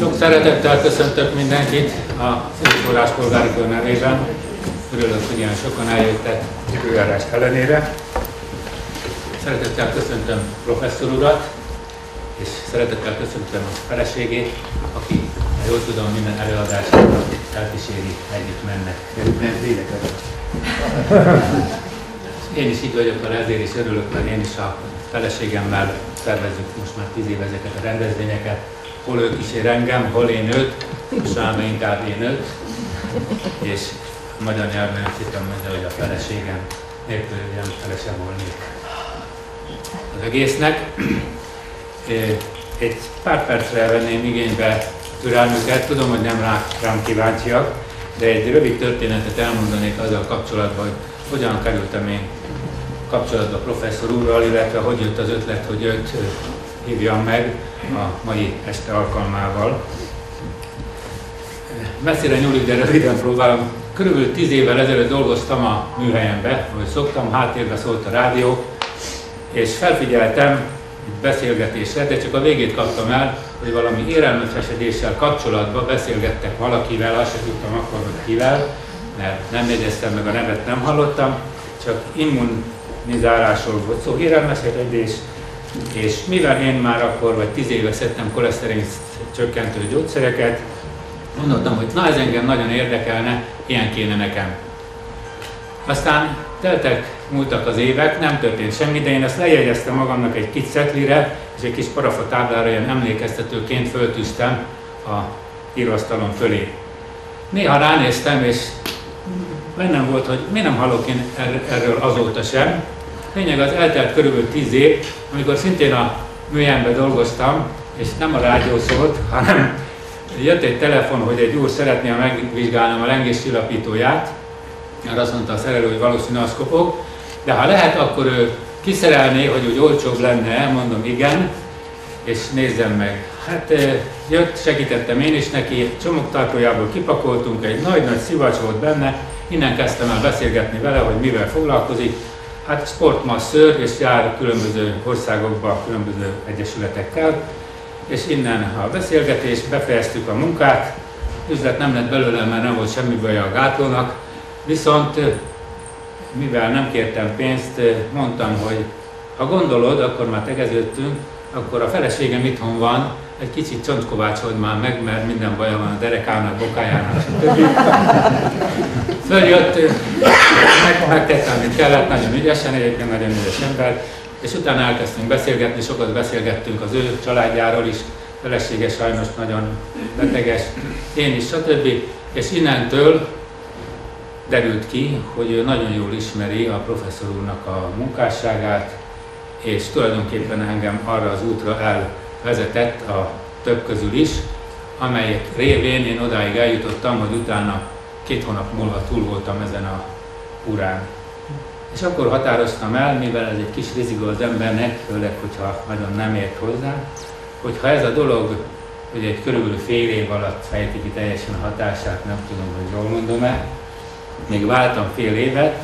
Sok szeretettel köszöntök mindenkit a Szűzforrás polgári kör nevében. Örülök, hogy ilyen sokan eljöttek időjárás ellenére. Szeretettel köszöntöm professzor urat, és szeretettel köszöntöm a feleségét, aki, ha jól tudom, minden előadásra elkíséri, együtt mennek. Én is így vagyok vele, ezért is örülök, mert én is a feleségemmel szervezzük most már tíz év ezeket a rendezvényeket. Hol ő kísér engem, hol én őt, és ám inkább én őt. És a magyar nyelven szépen mondja, hogy a feleségem nélkül nem felesem volnék az egésznek. Egy pár percre venném igénybe türelmüket, tudom, hogy nem rá, rám kíváncsiak, de egy rövid történetet elmondanék azzal kapcsolatban, hogy hogyan kerültem én kapcsolatba professzor úrral, illetve hogy jött az ötlet, hogy őt hívjam meg a mai este alkalmával. Messzire nyúlik, de röviden próbálom. Körülbelül tíz évvel ezelőtt dolgoztam a műhelyembe, ahogy szoktam, háttérbe szólt a rádió, és felfigyeltem egy beszélgetésre, de csak a végét kaptam el, hogy valami érelmesesedéssel kapcsolatban beszélgettek valakivel, azt sem tudtam akkor, hogy kivel, mert nem jegyeztem meg a nevet, nem hallottam, csak immunizálásról volt szó, érelmesedés, és mivel én már akkor, vagy tíz éve szedtem koleszterin csökkentő gyógyszereket, mondottam, hogy na ez engem nagyon érdekelne, ilyen kéne nekem. Aztán teltek, múltak az évek, nem történt semmi, de én ezt lejegyeztem magamnak egy kis cetlire, és egy kis parafatáblára ilyen emlékeztetőként föltűztem a íróasztalon fölé. Néha ránéztem, és bennem volt, hogy miért nem hallok én er-, erről azóta sem. Lényeg az eltelt körülbelül tíz év, amikor szintén a műhelyemben dolgoztam, és nem a rádió szólt, hanem jött egy telefon, hogy egy úr szeretné megvizsgálnom a lengés csillapítóját, mert azt mondta a szerelő, hogy valószínűleg az kopog, de ha lehet, akkor ő kiszerelné, hogy úgy olcsóbb lenne, mondom igen, és nézzem meg. Hát jött, segítettem én is neki, csomagtartójából kipakoltunk, egy nagy-nagy szivacs volt benne, innen kezdtem el beszélgetni vele, hogy mivel foglalkozik. Hát sportmasször, és jár különböző országokba, különböző egyesületekkel, és innen a beszélgetés, befejeztük a munkát, üzlet nem lett belőle, mert nem volt semmi baj a gátlónak, viszont mivel nem kértem pénzt, mondtam, hogy ha gondolod, akkor már tegeződtünk, akkor a feleségem itthon van, egy kicsit csontkovácsold már meg, mert minden baja van a derekának, bokájának, stb. Följött, meg, megtettem, amit kellett, nagyon ügyesen, egyébként nagyon ügyes ember, és utána elkezdtünk beszélgetni, sokat beszélgettünk az ő családjáról is, felesége sajnos nagyon beteges, én is, stb. És innentől derült ki, hogy ő nagyon jól ismeri a professzor úrnak a munkásságát, és tulajdonképpen engem arra az útra elvezetett a több közül is, amelyek révén én odáig eljutottam, hogy utána két hónap múlva túl voltam ezen a urán. És akkor határoztam el, mivel ez egy kis rizigolt embernek, főleg, hogyha nagyon nem ért hozzá, hogy ha ez a dolog, hogy egy körülbelül fél év alatt fejti ki teljesen a hatását, nem tudom, hogy jól mondom-e, még váltam fél évet,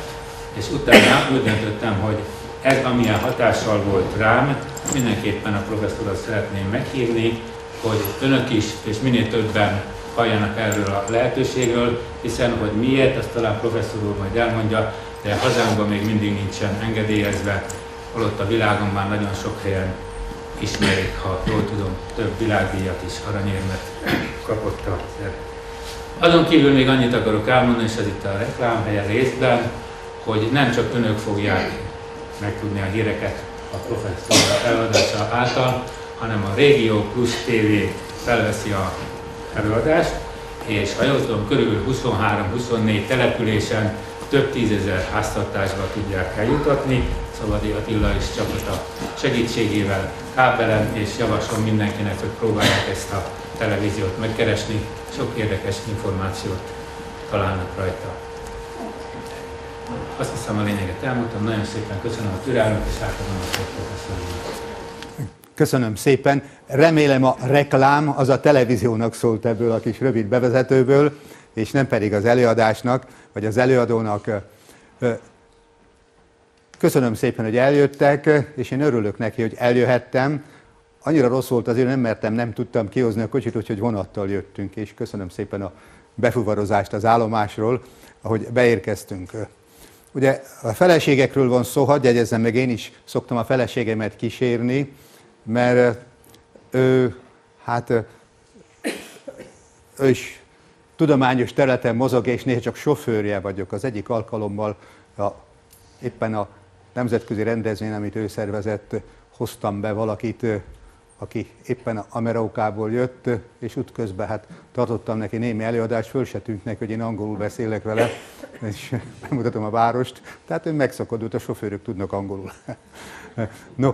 és utána úgy döntöttem, hogy ez amilyen hatással volt rám, mindenképpen a professzorat szeretném meghívni, hogy önök is, és minél többen halljanak erről a lehetőségről, hiszen hogy miért, azt talán professzor úr majd elmondja, de hazánkban még mindig nincsen engedélyezve, holott a világon már nagyon sok helyen ismerik, ha jól tudom, több világdíjat is, aranyérmet kapott a azon kívül még annyit akarok elmondani, és ez itt a reklám helye részben, hogy nem csak önök fogják megtudni a híreket a professzor előadása által, hanem a Régió Plus TV felveszi a előadást, és ha jól tudom, körülbelül 23-24 településen több tízezer háztartásba tudják eljutatni. Szabadi Attila és csapata segítségével kábelen, és javaslom mindenkinek, hogy próbálják ezt a televíziót megkeresni, sok érdekes információt találnak rajta. Azt hiszem a lényeget elmondtam, nagyon szépen köszönöm a türelmet, és átadom a professzornak. Köszönöm szépen. Remélem a reklám az a televíziónak szólt ebből a kis rövid bevezetőből, és nem pedig az előadásnak, vagy az előadónak. Köszönöm szépen, hogy eljöttek, és én örülök neki, hogy eljöhettem annyira rossz volt azért, nem mertem, nem tudtam kihozni a kocsit, úgyhogy vonattal jöttünk, és köszönöm szépen a befuvarozást az állomásról, ahogy beérkeztünk. Ugye a feleségekről van szó, hadd jegyezzem meg, én is szoktam a feleségemet kísérni, mert ő, hát ő is tudományos területen mozog, és néha csak sofőrje vagyok. Az egyik alkalommal a, éppen a nemzetközi rendezvény, amit ő szervezett, hoztam be valakit, aki éppen Amerikából jött, és útközben hát tartottam neki némi előadást, föl se tűnt neki, hogy én angolul beszélek vele, és bemutatom a várost. Tehát ő megszakadult, a sofőrök tudnak angolul. No,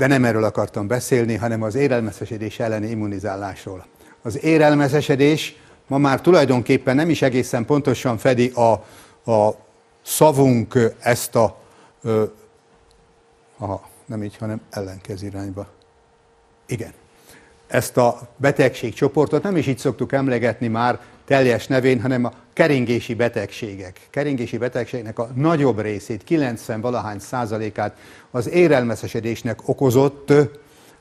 de nem erről akartam beszélni, hanem az érelmeszesedés elleni immunizálásról. Az érelmeszesedés ma már tulajdonképpen nem is egészen pontosan fedi a, a szavunk ezt a, ö, aha, nem így, hanem ellenkező irányba. Igen. Ezt a betegségcsoportot nem is így szoktuk emlegetni már teljes nevén, hanem a keringési betegségek. Keringési betegségnek a nagyobb részét, 90 valahány százalékát az érelmeszesedésnek okozott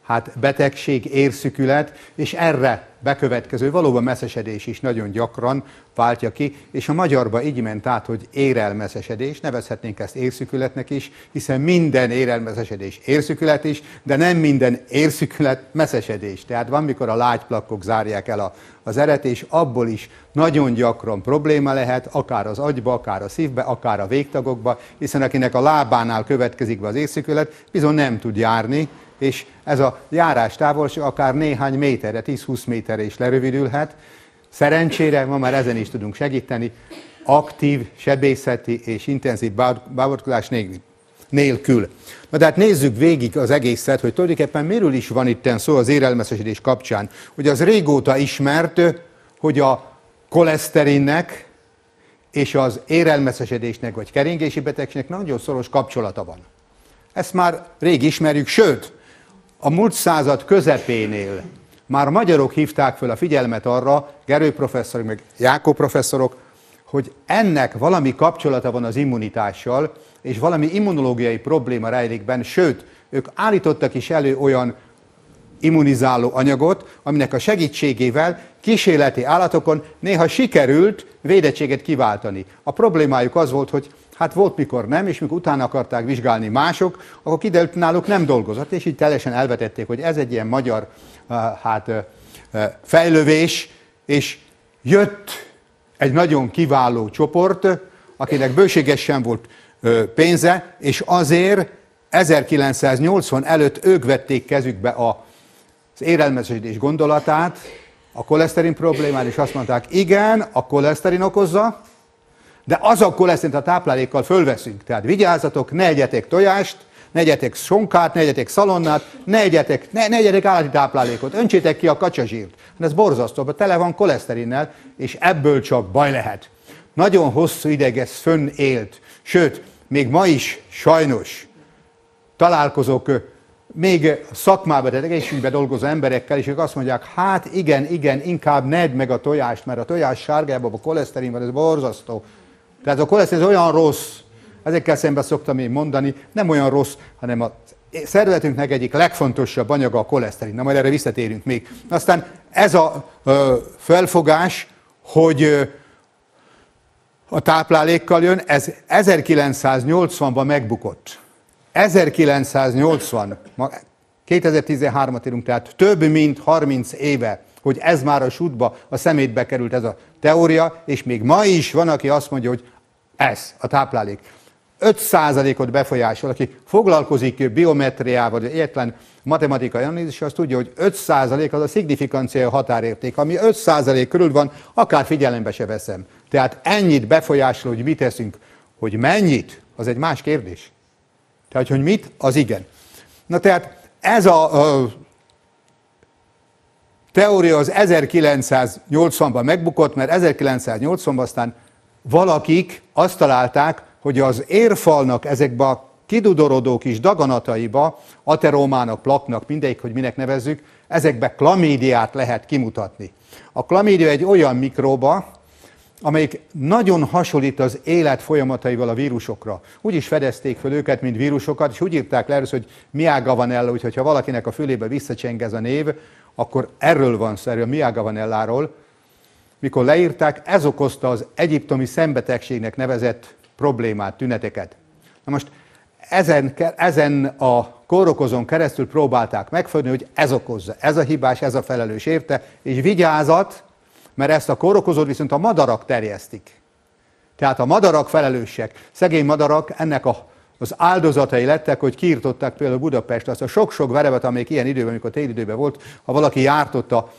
hát betegség, érszükület, és erre bekövetkező valóban messzesedés is nagyon gyakran váltja ki, és a magyarba így ment át, hogy érelmeszesedés, nevezhetnénk ezt érszükületnek is, hiszen minden érelmeszesedés érszükület is, de nem minden érszükület messzesedés. Tehát van, mikor a lágyplakkok zárják el a, az eret, és abból is nagyon gyakran probléma lehet, akár az agyba, akár a szívbe, akár a végtagokba, hiszen akinek a lábánál következik be az érszükület, bizony nem tud járni, és ez a járás távolság akár néhány méterre, 10-20 méterre is lerövidülhet. Szerencsére ma már ezen is tudunk segíteni, aktív, sebészeti és intenzív beavatkozás nélkül. Na de hát nézzük végig az egészet, hogy tulajdonképpen miről is van itt szó az érelmeszesedés kapcsán. Ugye az régóta ismert, hogy a koleszterinnek és az érelmeszesedésnek vagy keringési betegségnek nagyon szoros kapcsolata van. Ezt már rég ismerjük, sőt, a múlt század közepénél már magyarok hívták föl a figyelmet arra, Gerő professzorok, meg Jákó professzorok, hogy ennek valami kapcsolata van az immunitással, és valami immunológiai probléma rejlik benne, sőt, ők állítottak is elő olyan immunizáló anyagot, aminek a segítségével kísérleti állatokon néha sikerült védettséget kiváltani. A problémájuk az volt, hogy Hát volt, mikor nem, és mikor utána akarták vizsgálni mások, akkor kiderült, náluk nem dolgozott, és így teljesen elvetették, hogy ez egy ilyen magyar hát, fejlővés, és jött egy nagyon kiváló csoport, akinek bőségesen volt pénze, és azért 1980 előtt ők vették kezükbe az érelmeződés gondolatát, a koleszterin problémát, és azt mondták, igen, a koleszterin okozza, de az a koleszterint a táplálékkal fölveszünk. Tehát vigyázzatok, ne egyetek tojást, ne egyetek sonkát, ne egyetek szalonnát, ne egyetek, ne, ne egyetek állati táplálékot, öntsétek ki a kacsazsírt. Hát ez borzasztó, tele van koleszterinnel, és ebből csak baj lehet. Nagyon hosszú ideig ez fönn élt, sőt, még ma is sajnos találkozok még szakmában, tehát egészségügyben dolgozó emberekkel, és ők azt mondják, hát igen, igen, inkább nedd meg a tojást, mert a tojás sárgában a koleszterin van, ez borzasztó. Tehát a koleszterin olyan rossz, ezekkel szemben szoktam én mondani, nem olyan rossz, hanem a szervezetünknek egyik legfontosabb anyaga a koleszterin. Na majd erre visszatérünk még. Aztán ez a ö, felfogás, hogy ö, a táplálékkal jön, ez 1980-ban megbukott. 1980, 2013-at írunk, tehát több mint 30 éve, hogy ez már a sútba, a szemétbe került ez a teória, és még ma is van, aki azt mondja, hogy ez a táplálék. 5%-ot befolyásol, aki foglalkozik biometriával, vagy egyetlen matematikai analízis, az tudja, hogy 5% az a szignificancia határérték, ami 5% körül van, akár figyelembe se veszem. Tehát ennyit befolyásol, hogy mit teszünk, hogy mennyit, az egy más kérdés. Tehát, hogy mit, az igen. Na tehát ez a, a teória az 1980-ban megbukott, mert 1980-ban aztán valakik azt találták, hogy az érfalnak ezekbe a kidudorodó kis daganataiba, aterómának, plaknak, mindegyik, hogy minek nevezzük, ezekbe klamídiát lehet kimutatni. A klamídia egy olyan mikróba, amelyik nagyon hasonlít az élet folyamataival a vírusokra. Úgy is fedezték fel őket, mint vírusokat, és úgy írták le hogy Miága van ella, úgyhogy ha valakinek a fülébe visszacseng ez a név, akkor erről van szó, erről Miága van elláról. Mikor leírták, ez okozta az egyiptomi szembetegségnek nevezett problémát, tüneteket. Na most ezen, ezen a kórokozón keresztül próbálták megfogni, hogy ez okozza, ez a hibás, ez a felelős érte, és vigyázat, mert ezt a kórokozót viszont a madarak terjesztik. Tehát a madarak felelősek. Szegény madarak ennek a, az áldozatai lettek, hogy kiirtották például Budapest azt a sok-sok verevet, amelyik ilyen időben, amikor téli időben volt, ha valaki járt ott a,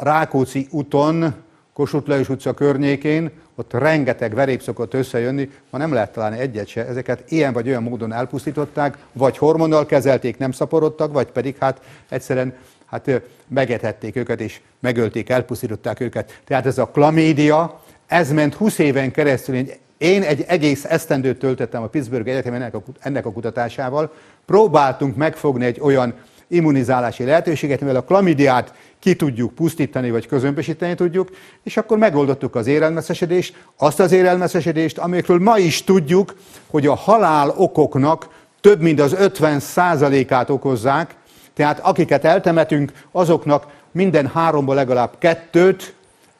Rákóczi úton, Kossuth Lajos utca környékén, ott rengeteg verép szokott összejönni, ma nem lehet találni egyet se. Ezeket ilyen vagy olyan módon elpusztították, vagy hormonnal kezelték, nem szaporodtak, vagy pedig hát egyszerűen hát megethették őket, és megölték, elpusztították őket. Tehát ez a klamédia, ez ment 20 éven keresztül. Én egy egész esztendőt töltöttem a Pittsburgh Egyetemen ennek a, ennek a kutatásával. Próbáltunk megfogni egy olyan immunizálási lehetőséget, mivel a klamidiát ki tudjuk pusztítani, vagy közömbösíteni tudjuk, és akkor megoldottuk az érelmeszesedést, azt az érelmeszesedést, amikről ma is tudjuk, hogy a halál okoknak több mint az 50%-át okozzák, tehát akiket eltemetünk, azoknak minden háromból legalább kettőt,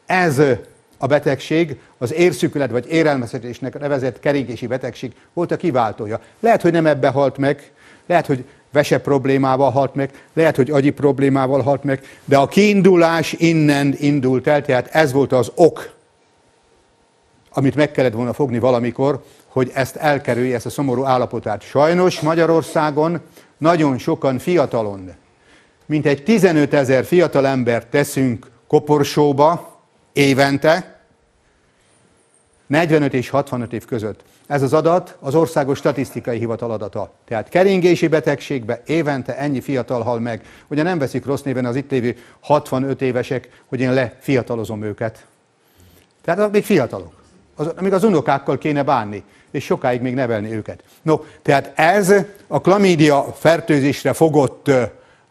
ez a betegség, az érszükület vagy érelmeszetésnek nevezett keringési betegség volt a kiváltója. Lehet, hogy nem ebbe halt meg, lehet, hogy vese problémával halt meg, lehet, hogy agyi problémával halt meg, de a kiindulás innen indult el, tehát ez volt az ok, amit meg kellett volna fogni valamikor, hogy ezt elkerülje, ezt a szomorú állapotát. Sajnos Magyarországon nagyon sokan fiatalon, mint egy 15 ezer fiatal embert teszünk koporsóba évente, 45 és 65 év között. Ez az adat az Országos Statisztikai Hivatal adata. Tehát keringési betegségbe évente ennyi fiatal hal meg. Ugye nem veszik rossz néven az itt lévő 65 évesek, hogy én lefiatalozom őket. Tehát még fiatalok. Az, még az unokákkal kéne bánni, és sokáig még nevelni őket. No, tehát ez a klamídia fertőzésre fogott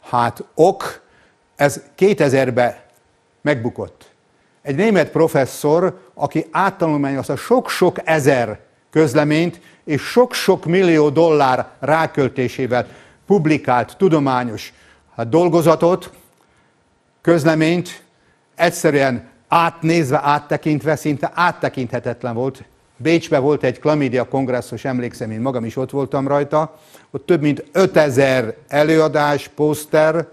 hát ok, ez 2000-ben megbukott. Egy német professzor, aki áttanulmányozta sok-sok ezer közleményt, és sok-sok millió dollár ráköltésével publikált tudományos hát, dolgozatot, közleményt, egyszerűen átnézve, áttekintve, szinte áttekinthetetlen volt. Bécsbe volt egy klamídia kongresszus, emlékszem, én magam is ott voltam rajta, ott több mint 5000 előadás, poszter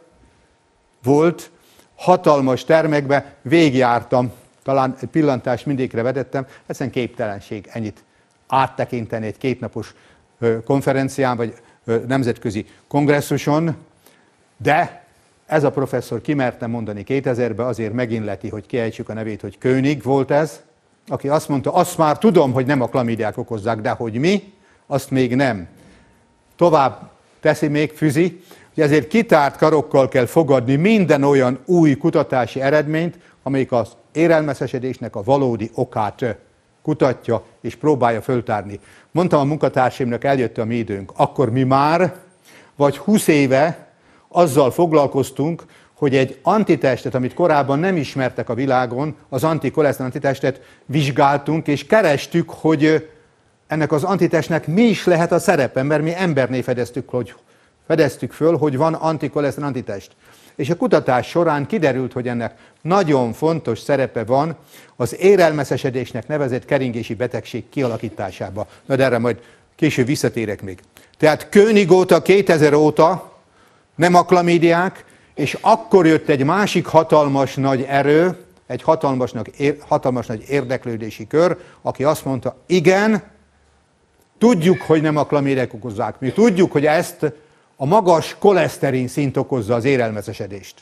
volt, hatalmas termekbe, végigjártam, talán egy pillantást mindékre vedettem, egyszerűen képtelenség ennyit áttekinteni egy kétnapos konferencián, vagy nemzetközi kongresszuson, de ez a professzor kimerte mondani 2000-ben, azért megint leti, hogy kiejtsük a nevét, hogy König volt ez, aki azt mondta, azt már tudom, hogy nem a klamidiák okozzák, de hogy mi, azt még nem. Tovább teszi még, füzi, ezért kitárt karokkal kell fogadni minden olyan új kutatási eredményt, amelyik az érelmeszesedésnek a valódi okát kutatja és próbálja föltárni. Mondtam a munkatársaimnak, eljött a mi időnk, akkor mi már, vagy 20 éve azzal foglalkoztunk, hogy egy antitestet, amit korábban nem ismertek a világon, az antikoleszterin antitestet vizsgáltunk, és kerestük, hogy ennek az antitestnek mi is lehet a szerepe, mert mi emberné fedeztük, hogy fedeztük föl, hogy van antikoleszterin antitest. És a kutatás során kiderült, hogy ennek nagyon fontos szerepe van az érelmeszesedésnek nevezett keringési betegség kialakításába. Na de erre majd később visszatérek még. Tehát König óta, 2000 óta nem a klamídiák, és akkor jött egy másik hatalmas nagy erő, egy hatalmas, hatalmas nagy érdeklődési kör, aki azt mondta, igen, tudjuk, hogy nem a klamídiák okozzák. Mi tudjuk, hogy ezt a magas koleszterin szint okozza az érelmeszesedést.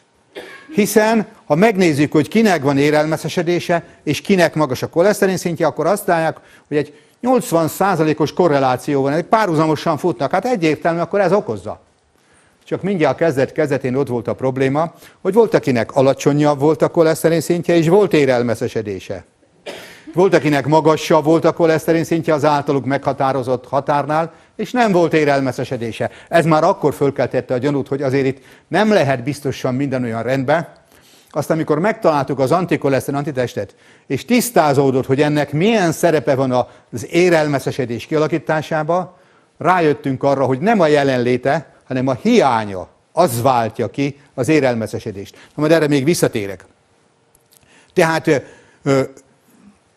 Hiszen, ha megnézzük, hogy kinek van érelmeszesedése, és kinek magas a koleszterin szintje, akkor azt látják, hogy egy 80%-os korreláció van, egy párhuzamosan futnak. Hát egyértelmű, akkor ez okozza. Csak mindjárt kezdet kezdetén ott volt a probléma, hogy volt, akinek alacsonyabb volt a koleszterin szintje, és volt érelmeszesedése. Volt, akinek magasabb volt a koleszterin szintje az általuk meghatározott határnál, és nem volt érelmeszesedése. Ez már akkor fölkeltette a gyanút, hogy azért itt nem lehet biztosan minden olyan rendben, Aztán, amikor megtaláltuk az antikoleszterin antitestet, és tisztázódott, hogy ennek milyen szerepe van az érelmeszesedés kialakításába, rájöttünk arra, hogy nem a jelenléte, hanem a hiánya az váltja ki az érelmeszesedést. Na, majd erre még visszatérek. Tehát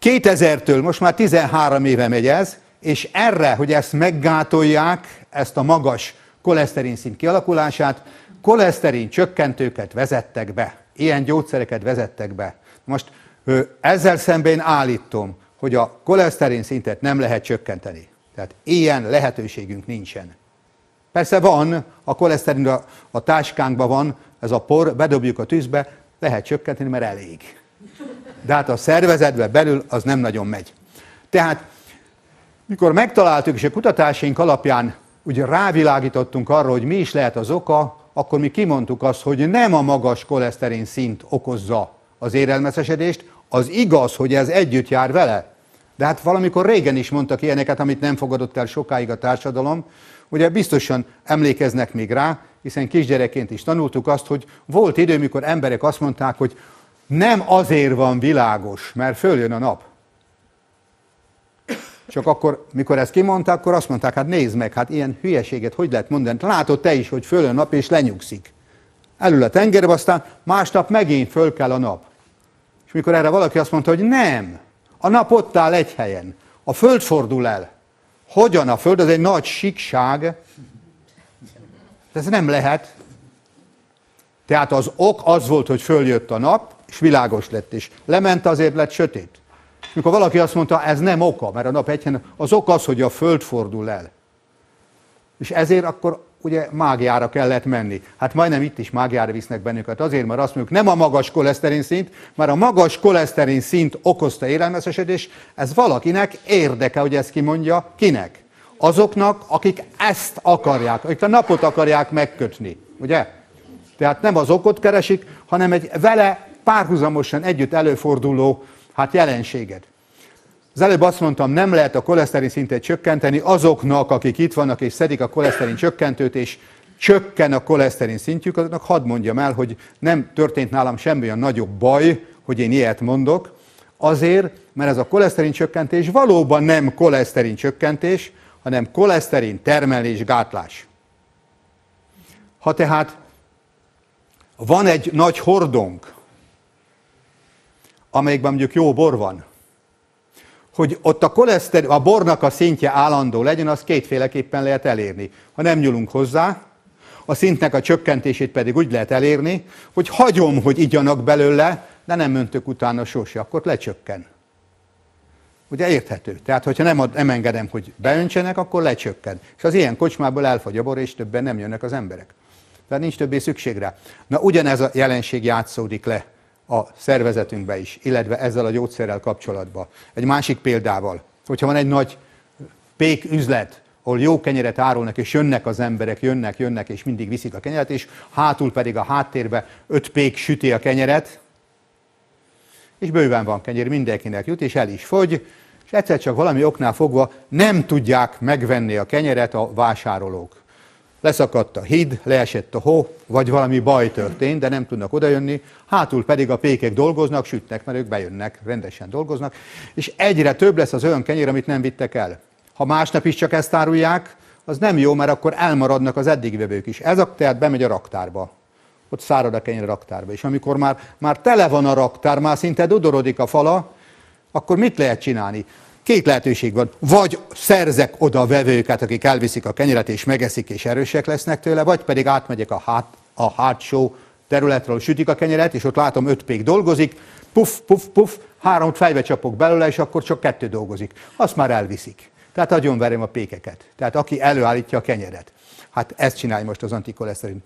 2000-től most már 13 éve megy ez, és erre, hogy ezt meggátolják, ezt a magas koleszterin szint kialakulását, koleszterin csökkentőket vezettek be. Ilyen gyógyszereket vezettek be. Most ezzel szemben állítom, hogy a koleszterin szintet nem lehet csökkenteni. Tehát ilyen lehetőségünk nincsen. Persze van, a koleszterin a, a táskánkban van, ez a por, bedobjuk a tűzbe, lehet csökkenteni, mert elég. De hát a szervezetbe belül az nem nagyon megy. Tehát, mikor megtaláltuk, és a kutatásaink alapján ugye rávilágítottunk arra, hogy mi is lehet az oka, akkor mi kimondtuk azt, hogy nem a magas koleszterin szint okozza az érelmeszesedést, az igaz, hogy ez együtt jár vele. De hát valamikor régen is mondtak ilyeneket, amit nem fogadott el sokáig a társadalom. Ugye biztosan emlékeznek még rá, hiszen kisgyerekként is tanultuk azt, hogy volt idő, mikor emberek azt mondták, hogy nem azért van világos, mert följön a nap. Csak akkor, mikor ezt kimondták, akkor azt mondták, hát nézd meg, hát ilyen hülyeséget hogy lehet mondani? Látod te is, hogy följön a nap és lenyugszik. Elül a tengerbe, aztán másnap megint föl kell a nap. És mikor erre valaki azt mondta, hogy nem, a nap ott áll egy helyen, a föld fordul el. Hogyan a föld? Ez egy nagy sikság. Ez nem lehet. Tehát az ok az volt, hogy följött a nap, és világos lett, és lement azért lett sötét. Mikor valaki azt mondta, ez nem oka, mert a nap egyhen, az ok az, hogy a föld fordul el. És ezért akkor ugye mágiára kellett menni. Hát majdnem itt is mágiára visznek bennünket. Azért, mert azt mondjuk, nem a magas koleszterin szint, mert a magas koleszterin szint okozta élelmeszesedés, ez valakinek érdeke, hogy ezt kimondja, kinek? Azoknak, akik ezt akarják, akik a napot akarják megkötni, ugye? Tehát nem az okot keresik, hanem egy vele párhuzamosan együtt előforduló hát jelenséget. Az előbb azt mondtam, nem lehet a koleszterin szintet csökkenteni azoknak, akik itt vannak és szedik a koleszterin csökkentőt, és csökken a koleszterin szintjük, azoknak hadd mondjam el, hogy nem történt nálam semmi olyan nagyobb baj, hogy én ilyet mondok, azért, mert ez a koleszterin csökkentés valóban nem koleszterin csökkentés, hanem koleszterin termelés gátlás. Ha tehát van egy nagy hordónk, amelyikben mondjuk jó bor van, hogy ott a koleszter, a bornak a szintje állandó legyen, azt kétféleképpen lehet elérni. Ha nem nyúlunk hozzá, a szintnek a csökkentését pedig úgy lehet elérni, hogy hagyom, hogy igyanak belőle, de nem öntök utána sose, akkor lecsökken. Ugye érthető. Tehát, hogyha nem, ad, nem engedem, hogy beöntsenek, akkor lecsökken. És az ilyen kocsmából elfogy a bor, és többen nem jönnek az emberek. Tehát nincs többé szükség rá. Na ugyanez a jelenség játszódik le a szervezetünkbe is, illetve ezzel a gyógyszerrel kapcsolatban. Egy másik példával, hogyha van egy nagy pék üzlet, ahol jó kenyeret árulnak, és jönnek az emberek, jönnek, jönnek, és mindig viszik a kenyeret, és hátul pedig a háttérbe öt pék süti a kenyeret, és bőven van kenyér, mindenkinek jut, és el is fogy, és egyszer csak valami oknál fogva nem tudják megvenni a kenyeret a vásárolók leszakadt a híd, leesett a hó, vagy valami baj történt, de nem tudnak odajönni, hátul pedig a pékek dolgoznak, sütnek, mert ők bejönnek, rendesen dolgoznak, és egyre több lesz az olyan kenyér, amit nem vittek el. Ha másnap is csak ezt árulják, az nem jó, mert akkor elmaradnak az eddig vevők is. Ez a tehát bemegy a raktárba. Ott szárad a kenyér a raktárba. És amikor már, már tele van a raktár, már szinte dudorodik a fala, akkor mit lehet csinálni? Két lehetőség van. Vagy szerzek oda vevőket, akik elviszik a kenyeret és megeszik és erősek lesznek tőle, vagy pedig átmegyek a, hát, a hátsó területről, sütik a kenyeret, és ott látom öt pék dolgozik, puff, puff, puff, három fejbe csapok belőle, és akkor csak kettő dolgozik. Azt már elviszik. Tehát agyon verem a pékeket. Tehát aki előállítja a kenyeret. Hát ezt csinálja most az antikoleszterin,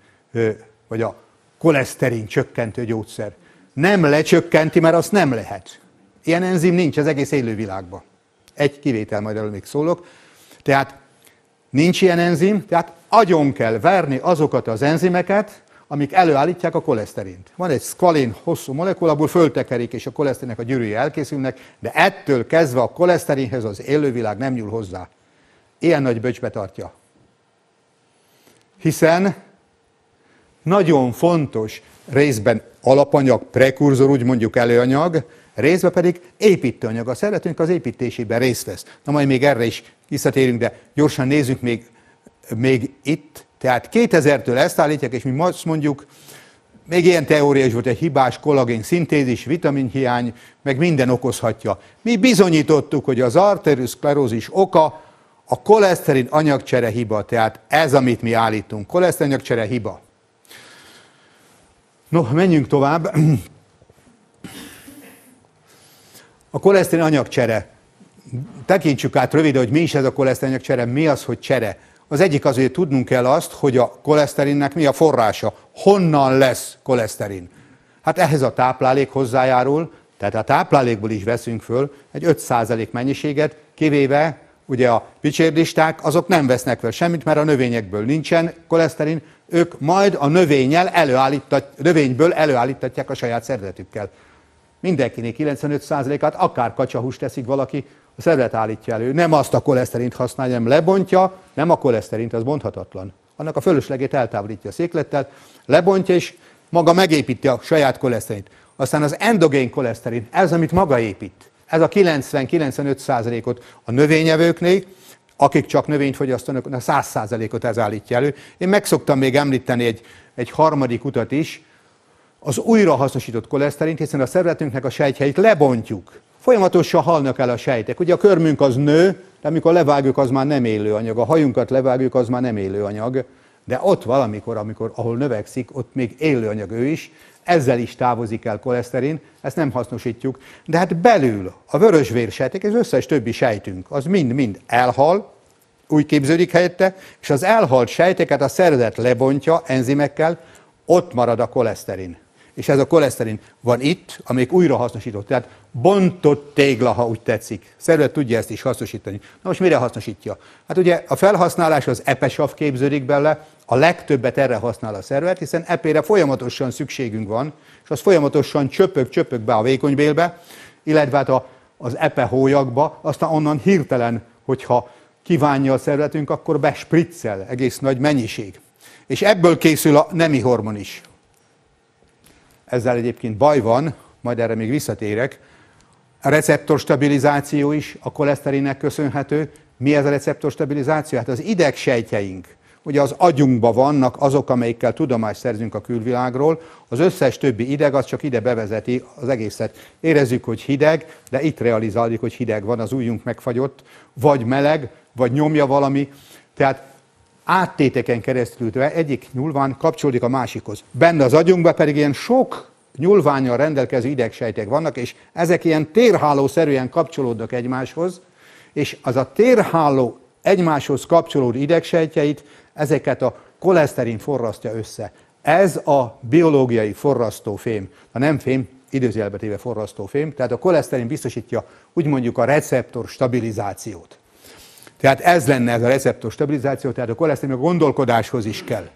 vagy a koleszterin csökkentő gyógyszer. Nem lecsökkenti, mert azt nem lehet. Ilyen enzim nincs az egész élővilágban. Egy kivétel, majd erről még szólok. Tehát nincs ilyen enzim, tehát agyon kell verni azokat az enzimeket, amik előállítják a koleszterint. Van egy szkvalin hosszú molekula, föltekerik, és a koleszterinnek a gyűrűje elkészülnek, de ettől kezdve a koleszterinhez az élővilág nem nyúl hozzá. Ilyen nagy böcsbe tartja. Hiszen nagyon fontos, részben alapanyag, prekurzor, úgy mondjuk előanyag, részben pedig építőanyag. A szeretünk az építésében részt vesz. Na majd még erre is visszatérünk, de gyorsan nézzük még, még itt. Tehát 2000-től ezt állítják, és mi azt mondjuk, még ilyen teória is volt, egy hibás kollagén szintézis, vitaminhiány, meg minden okozhatja. Mi bizonyítottuk, hogy az arterioszklerózis oka a koleszterin anyagcsere hiba, tehát ez, amit mi állítunk, koleszterin anyagcsere hiba. No, menjünk tovább. A koleszterin anyagcsere. Tekintsük át röviden, hogy mi is ez a koleszterin anyagcsere, mi az, hogy csere. Az egyik az, hogy tudnunk kell azt, hogy a koleszterinnek mi a forrása, honnan lesz koleszterin. Hát ehhez a táplálék hozzájárul, tehát a táplálékból is veszünk föl egy 5% mennyiséget, kivéve ugye a picsérlisták, azok nem vesznek fel semmit, mert a növényekből nincsen koleszterin, ők majd a növényel előállítat, növényből előállítatják a saját szervezetükkel. Mindenkinek 95%-át, akár kacsahúst teszik valaki, a szervezet állítja elő. Nem azt a koleszterint használja, nem lebontja, nem a koleszterint, az bonthatatlan. Annak a fölöslegét eltávolítja a széklettel, lebontja, és maga megépíti a saját koleszterint. Aztán az endogén koleszterin, ez, amit maga épít. Ez a 90-95%-ot a növényevőknél, akik csak növényt fogyasztanak, a 100%-ot ez állítja elő. Én meg szoktam még említeni egy, egy harmadik utat is, az újrahasznosított koleszterint, hiszen a szervezetünknek a sejtjeit lebontjuk. Folyamatosan halnak el a sejtek. Ugye a körmünk az nő, de amikor levágjuk, az már nem élő anyag. A hajunkat levágjuk, az már nem élő anyag. De ott valamikor, amikor, ahol növekszik, ott még élő anyag ő is, ezzel is távozik el koleszterin, ezt nem hasznosítjuk. De hát belül a vörösvérsejtek, az összes többi sejtünk, az mind-mind elhal, úgy képződik helyette, és az elhalt sejteket a szervezet lebontja enzimekkel, ott marad a koleszterin és ez a koleszterin van itt, amelyik újra hasznosított. Tehát bontott tégla, ha úgy tetszik. Szervezet tudja ezt is hasznosítani. Na most mire hasznosítja? Hát ugye a felhasználás az epesav képződik bele, a legtöbbet erre használ a szervezet, hiszen epére folyamatosan szükségünk van, és az folyamatosan csöpög, csöpög be a vékonybélbe, illetve hát a, az epe hólyagba, aztán onnan hirtelen, hogyha kívánja a szervezetünk, akkor bespriccel egész nagy mennyiség. És ebből készül a nemi hormon is. Ezzel egyébként baj van, majd erre még visszatérek. A receptor stabilizáció is a koleszterinnek köszönhető. Mi ez a receptor stabilizáció? Hát az idegsejtjeink, ugye az agyunkban vannak azok, amelyikkel tudomást szerzünk a külvilágról, az összes többi ideg az csak ide bevezeti az egészet. Érezzük, hogy hideg, de itt realizáljuk, hogy hideg van, az ujjunk megfagyott, vagy meleg, vagy nyomja valami. Tehát áttéteken keresztül egyik nyulván kapcsolódik a másikhoz. Benne az agyunkban pedig ilyen sok nyulványjal rendelkező idegsejtek vannak, és ezek ilyen térhálószerűen kapcsolódnak egymáshoz, és az a térháló egymáshoz kapcsolódó idegsejtjeit, ezeket a koleszterin forrasztja össze. Ez a biológiai forrasztófém, a nem fém, időzélbe téve forrasztófém, tehát a koleszterin biztosítja úgy mondjuk a receptor stabilizációt. Tehát ez lenne ez a receptor stabilizáció, tehát a koleszterin a gondolkodáshoz is kell.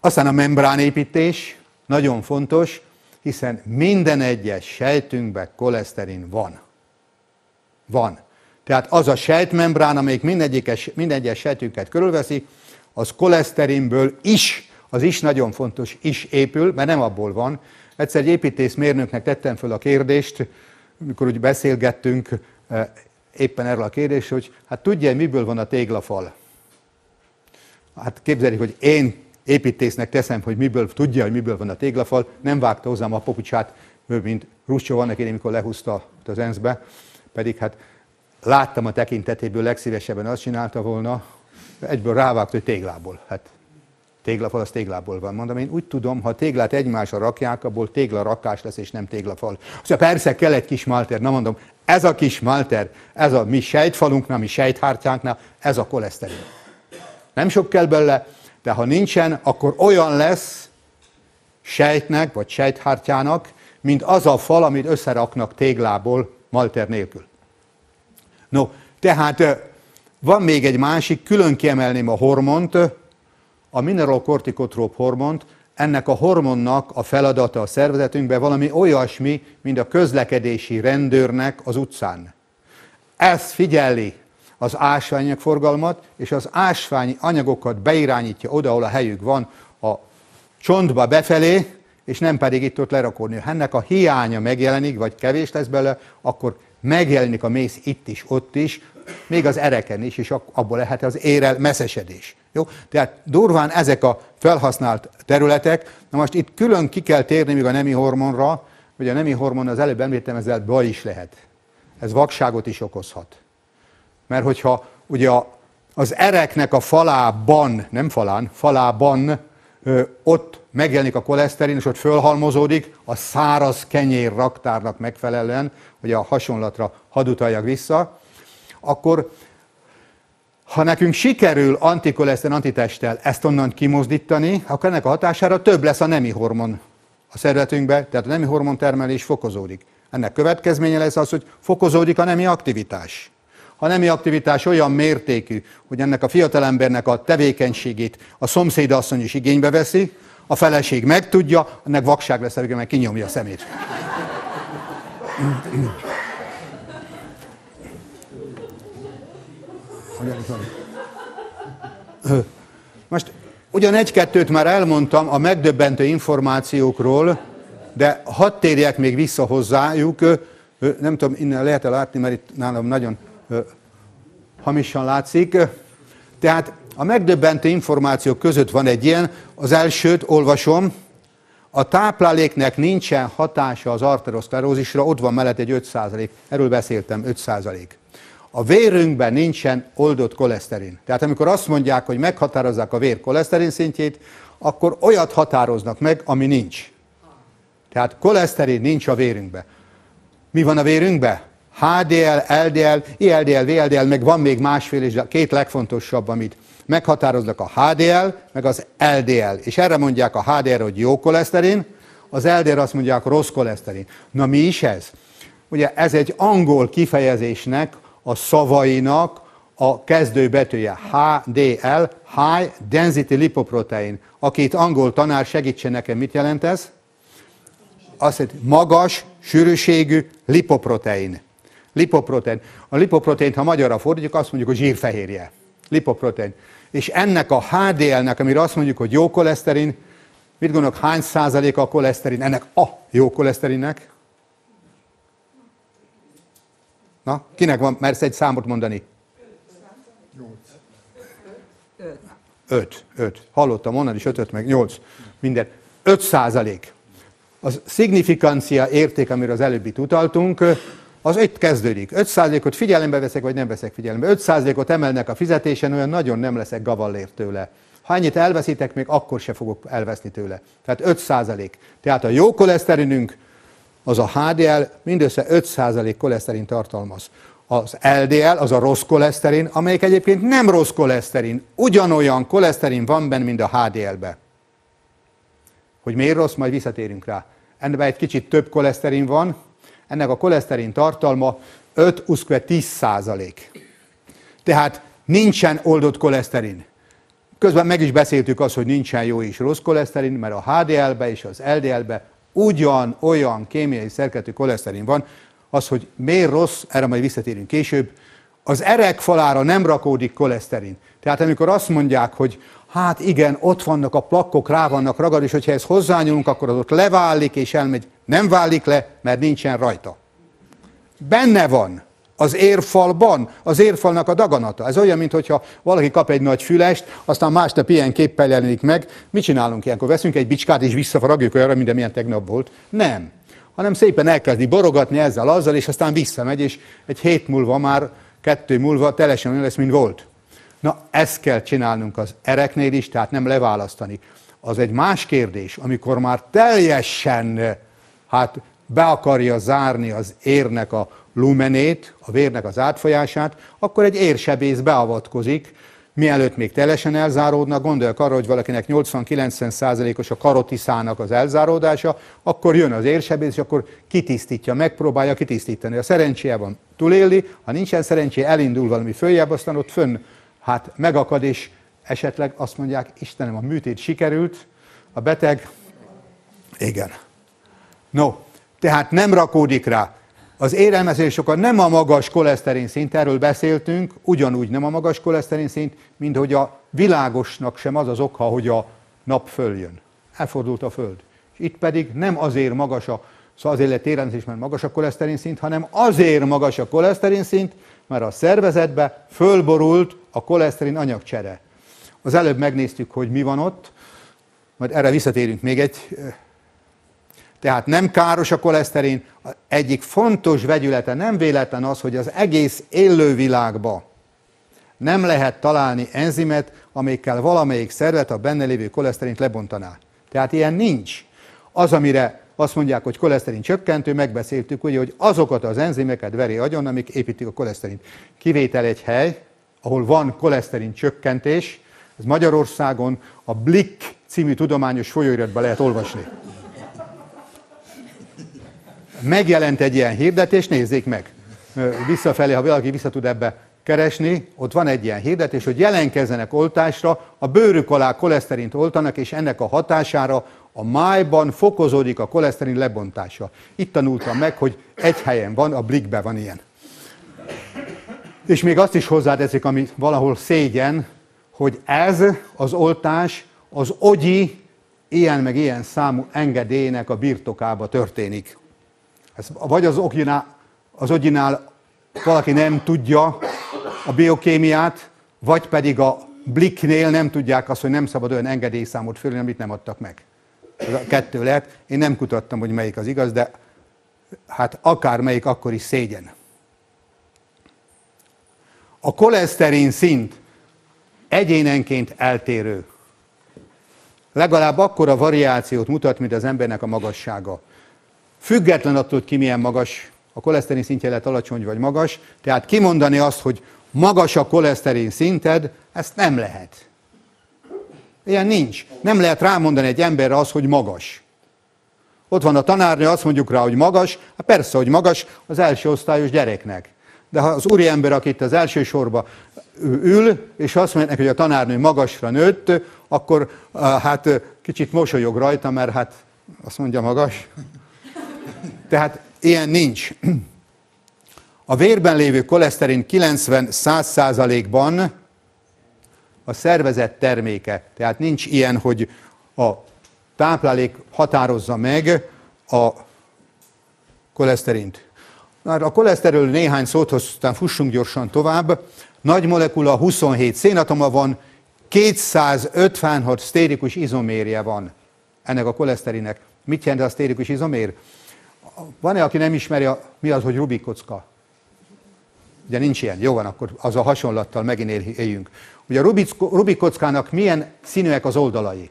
Aztán a membránépítés nagyon fontos, hiszen minden egyes sejtünkben koleszterin van. Van. Tehát az a sejtmembrán, amelyik minden egyes sejtünket körülveszi, az koleszterinből is, az is nagyon fontos, is épül, mert nem abból van. Egyszer egy építészmérnöknek tettem föl a kérdést, amikor úgy beszélgettünk, eh, éppen erről a kérdésről, hogy hát tudja, miből van a téglafal? Hát képzeljük, hogy én építésznek teszem, hogy miből tudja, hogy miből van a téglafal, nem vágta hozzám a papucsát, mint Ruscsó annak én, amikor lehúzta az ENSZ-be, pedig hát láttam a tekintetéből, legszívesebben azt csinálta volna, egyből rávágta, hogy téglából. Hát téglafal az téglából van. Mondom, én úgy tudom, ha téglát egymásra rakják, abból tégla rakás lesz, és nem téglafal. Azt persze kell egy kis malter. Na mondom, ez a kis malter, ez a mi sejtfalunknál, mi sejthártyánknál, ez a koleszterin. Nem sok kell belőle, de ha nincsen, akkor olyan lesz sejtnek, vagy sejthártyának, mint az a fal, amit összeraknak téglából, malter nélkül. No, tehát van még egy másik, külön kiemelném a hormont, a mineralokortikotróp hormont, ennek a hormonnak a feladata a szervezetünkben valami olyasmi, mint a közlekedési rendőrnek az utcán. Ez figyeli az ásványanyagforgalmat, és az ásványi anyagokat beirányítja oda, ahol a helyük van, a csontba befelé, és nem pedig itt-ott lerakódni. Ha ennek a hiánya megjelenik, vagy kevés lesz belőle, akkor megjelenik a mész itt is, ott is, még az ereken is, és abból lehet az érel messzesedés. Jó? Tehát durván ezek a felhasznált területek. Na most itt külön ki kell térni még a nemi hormonra, hogy a nemi hormon az előbb említettem, ezzel baj is lehet. Ez vakságot is okozhat. Mert hogyha ugye az ereknek a falában, nem falán, falában ott megjelenik a koleszterin, és ott fölhalmozódik a száraz kenyér raktárnak megfelelően, hogy a hasonlatra hadd utaljak vissza, akkor ha nekünk sikerül antikoleszterin antitesttel ezt onnan kimozdítani, akkor ennek a hatására több lesz a nemi hormon a szervezetünkbe, tehát a nemi hormon termelés fokozódik. Ennek következménye lesz az, hogy fokozódik a nemi aktivitás. Ha a nemi aktivitás olyan mértékű, hogy ennek a fiatalembernek a tevékenységét a szomszédasszony is igénybe veszi, a feleség megtudja, ennek vakság lesz, meg kinyomja a szemét. Most ugyan egy-kettőt már elmondtam a megdöbbentő információkról, de hadd térjek még vissza hozzájuk. Nem tudom, innen lehet-e látni, mert itt nálam nagyon hamisan látszik. Tehát a megdöbbentő információk között van egy ilyen, az elsőt olvasom, a tápláléknek nincsen hatása az arteroszterózisra, ott van mellett egy 5 erről beszéltem, 5 a vérünkben nincsen oldott koleszterin. Tehát amikor azt mondják, hogy meghatározzák a vér koleszterin szintjét, akkor olyat határoznak meg, ami nincs. Tehát koleszterin nincs a vérünkben. Mi van a vérünkben? HDL, LDL, ILDL, VLDL, meg van még másfél, és a két legfontosabb, amit meghatároznak a HDL, meg az LDL. És erre mondják a HDL, hogy jó koleszterin, az LDL azt mondják rossz koleszterin. Na mi is ez? Ugye ez egy angol kifejezésnek a szavainak a kezdő betűje HDL, High Density Lipoprotein. Aki itt angol tanár, segítsen nekem, mit jelent ez? Azt jelenti, magas, sűrűségű lipoprotein. Lipoprotein. A lipoprotein, ha magyarra fordítjuk, azt mondjuk, hogy zsírfehérje. Lipoprotein. És ennek a HDL-nek, amire azt mondjuk, hogy jó koleszterin, mit gondolok, hány százaléka a koleszterin ennek a jó koleszterinnek? Na, kinek van, mersz egy számot mondani? Öt. Öt. Hallottam onnan is ötöt, meg nyolc. Minden. Öt százalék. Az szignifikancia érték, amiről az előbbit utaltunk, az öt kezdődik. 5 százalékot figyelembe veszek, vagy nem veszek figyelembe. 5 százalékot emelnek a fizetésen, olyan nagyon nem leszek gavallér tőle. Ha ennyit elveszítek, még akkor se fogok elveszni tőle. Tehát 5 százalék. Tehát a jó koleszterinünk az a HDL mindössze 5% koleszterin tartalmaz. Az LDL, az a rossz koleszterin, amelyik egyébként nem rossz koleszterin, ugyanolyan koleszterin van benne, mint a HDL-be. Hogy miért rossz, majd visszatérünk rá. Ennek egy kicsit több koleszterin van, ennek a koleszterin tartalma 5 10 százalék. Tehát nincsen oldott koleszterin. Közben meg is beszéltük azt, hogy nincsen jó és rossz koleszterin, mert a HDL-be és az LDL-be ugyan olyan kémiai szerketű koleszterin van, az, hogy miért rossz, erre majd visszatérünk később, az erek falára nem rakódik koleszterin. Tehát amikor azt mondják, hogy hát igen, ott vannak a plakkok, rá vannak ragad, és hogyha ezt hozzányúlunk, akkor az ott leválik és elmegy. Nem válik le, mert nincsen rajta. Benne van az érfalban, az érfalnak a daganata. Ez olyan, mintha valaki kap egy nagy fülest, aztán másnap ilyen képpel jelenik meg. Mit csinálunk ilyenkor? Veszünk egy bicskát és visszafaragjuk olyanra, mint milyen tegnap volt? Nem. Hanem szépen elkezdi borogatni ezzel, azzal, és aztán visszamegy, és egy hét múlva már, kettő múlva teljesen olyan lesz, mint volt. Na, ezt kell csinálnunk az ereknél is, tehát nem leválasztani. Az egy más kérdés, amikor már teljesen hát be akarja zárni az érnek a lumenét, a vérnek az átfolyását, akkor egy érsebész beavatkozik, mielőtt még teljesen elzáródnak, gondoljak arra, hogy valakinek 80-90%-os a karotiszának az elzáródása, akkor jön az érsebész, és akkor kitisztítja, megpróbálja kitisztítani. A szerencséje van túlélni, ha nincsen szerencsé, elindul valami följebb, aztán ott fönn hát megakad, és esetleg azt mondják, Istenem, a műtét sikerült, a beteg, igen. No, tehát nem rakódik rá. Az érelmezésokon nem a magas koleszterin szint, erről beszéltünk, ugyanúgy nem a magas koleszterin szint, mint hogy a világosnak sem az az oka, hogy a nap följön. elfordult a Föld. És itt pedig nem azért magas a, szóval azért lett érelmezés, mert magas a koleszterin szint, hanem azért magas a koleszterin szint, mert a szervezetbe fölborult a koleszterin anyagcsere. Az előbb megnéztük, hogy mi van ott, majd erre visszatérünk még egy. Tehát nem káros a koleszterin, egyik fontos vegyülete nem véletlen az, hogy az egész élővilágba nem lehet találni enzimet, amelyikkel valamelyik szervet a benne lévő koleszterint lebontaná. Tehát ilyen nincs. Az, amire azt mondják, hogy koleszterin csökkentő, megbeszéltük, ugye, hogy azokat az enzimeket veri agyon, amik építik a koleszterint. Kivétel egy hely, ahol van koleszterin csökkentés, ez Magyarországon a Blick című tudományos folyóiratban lehet olvasni. Megjelent egy ilyen hirdetés, nézzék meg. Visszafelé, ha valaki vissza tud ebbe keresni, ott van egy ilyen hirdetés, hogy jelenkezzenek oltásra, a bőrük alá koleszterint oltanak, és ennek a hatására a májban fokozódik a koleszterin lebontása. Itt tanultam meg, hogy egy helyen van, a blikben van ilyen. És még azt is hozzáteszik, ami valahol szégyen, hogy ez az oltás az ogyi ilyen meg ilyen számú engedélynek a birtokába történik. Ez vagy az, oginál, az ogyinál valaki nem tudja a biokémiát, vagy pedig a Blicknél nem tudják azt, hogy nem szabad olyan engedélyszámot fölni, amit nem adtak meg. Ez a kettő lehet. Én nem kutattam, hogy melyik az igaz, de hát akármelyik akkor is szégyen. A koleszterin szint egyénenként eltérő. Legalább akkora variációt mutat, mint az embernek a magassága. Független attól, hogy ki milyen magas, a koleszterin szintje lehet alacsony vagy magas, tehát kimondani azt, hogy magas a koleszterin szinted, ezt nem lehet. Ilyen nincs. Nem lehet rámondani egy emberre az, hogy magas. Ott van a tanárnő, azt mondjuk rá, hogy magas, hát persze, hogy magas az első osztályos gyereknek. De ha az úriember, aki itt az első sorba ül, és azt mondja neki, hogy a tanárnő magasra nőtt, akkor hát kicsit mosolyog rajta, mert hát azt mondja magas. Tehát ilyen nincs. A vérben lévő koleszterin 90-100%-ban a szervezet terméke. Tehát nincs ilyen, hogy a táplálék határozza meg a koleszterint. Már a koleszterről néhány szót, aztán fussunk gyorsan tovább. Nagy molekula 27 szénatoma van, 256 sztérikus izomérje van ennek a koleszterinnek. Mit jelent a sztérikus izomér? Van-e, aki nem ismeri, a, mi az, hogy Rubik kocka? Ugye nincs ilyen. Jó van, akkor az a hasonlattal megint éljünk. Ugye a Rubik kockának milyen színűek az oldalai?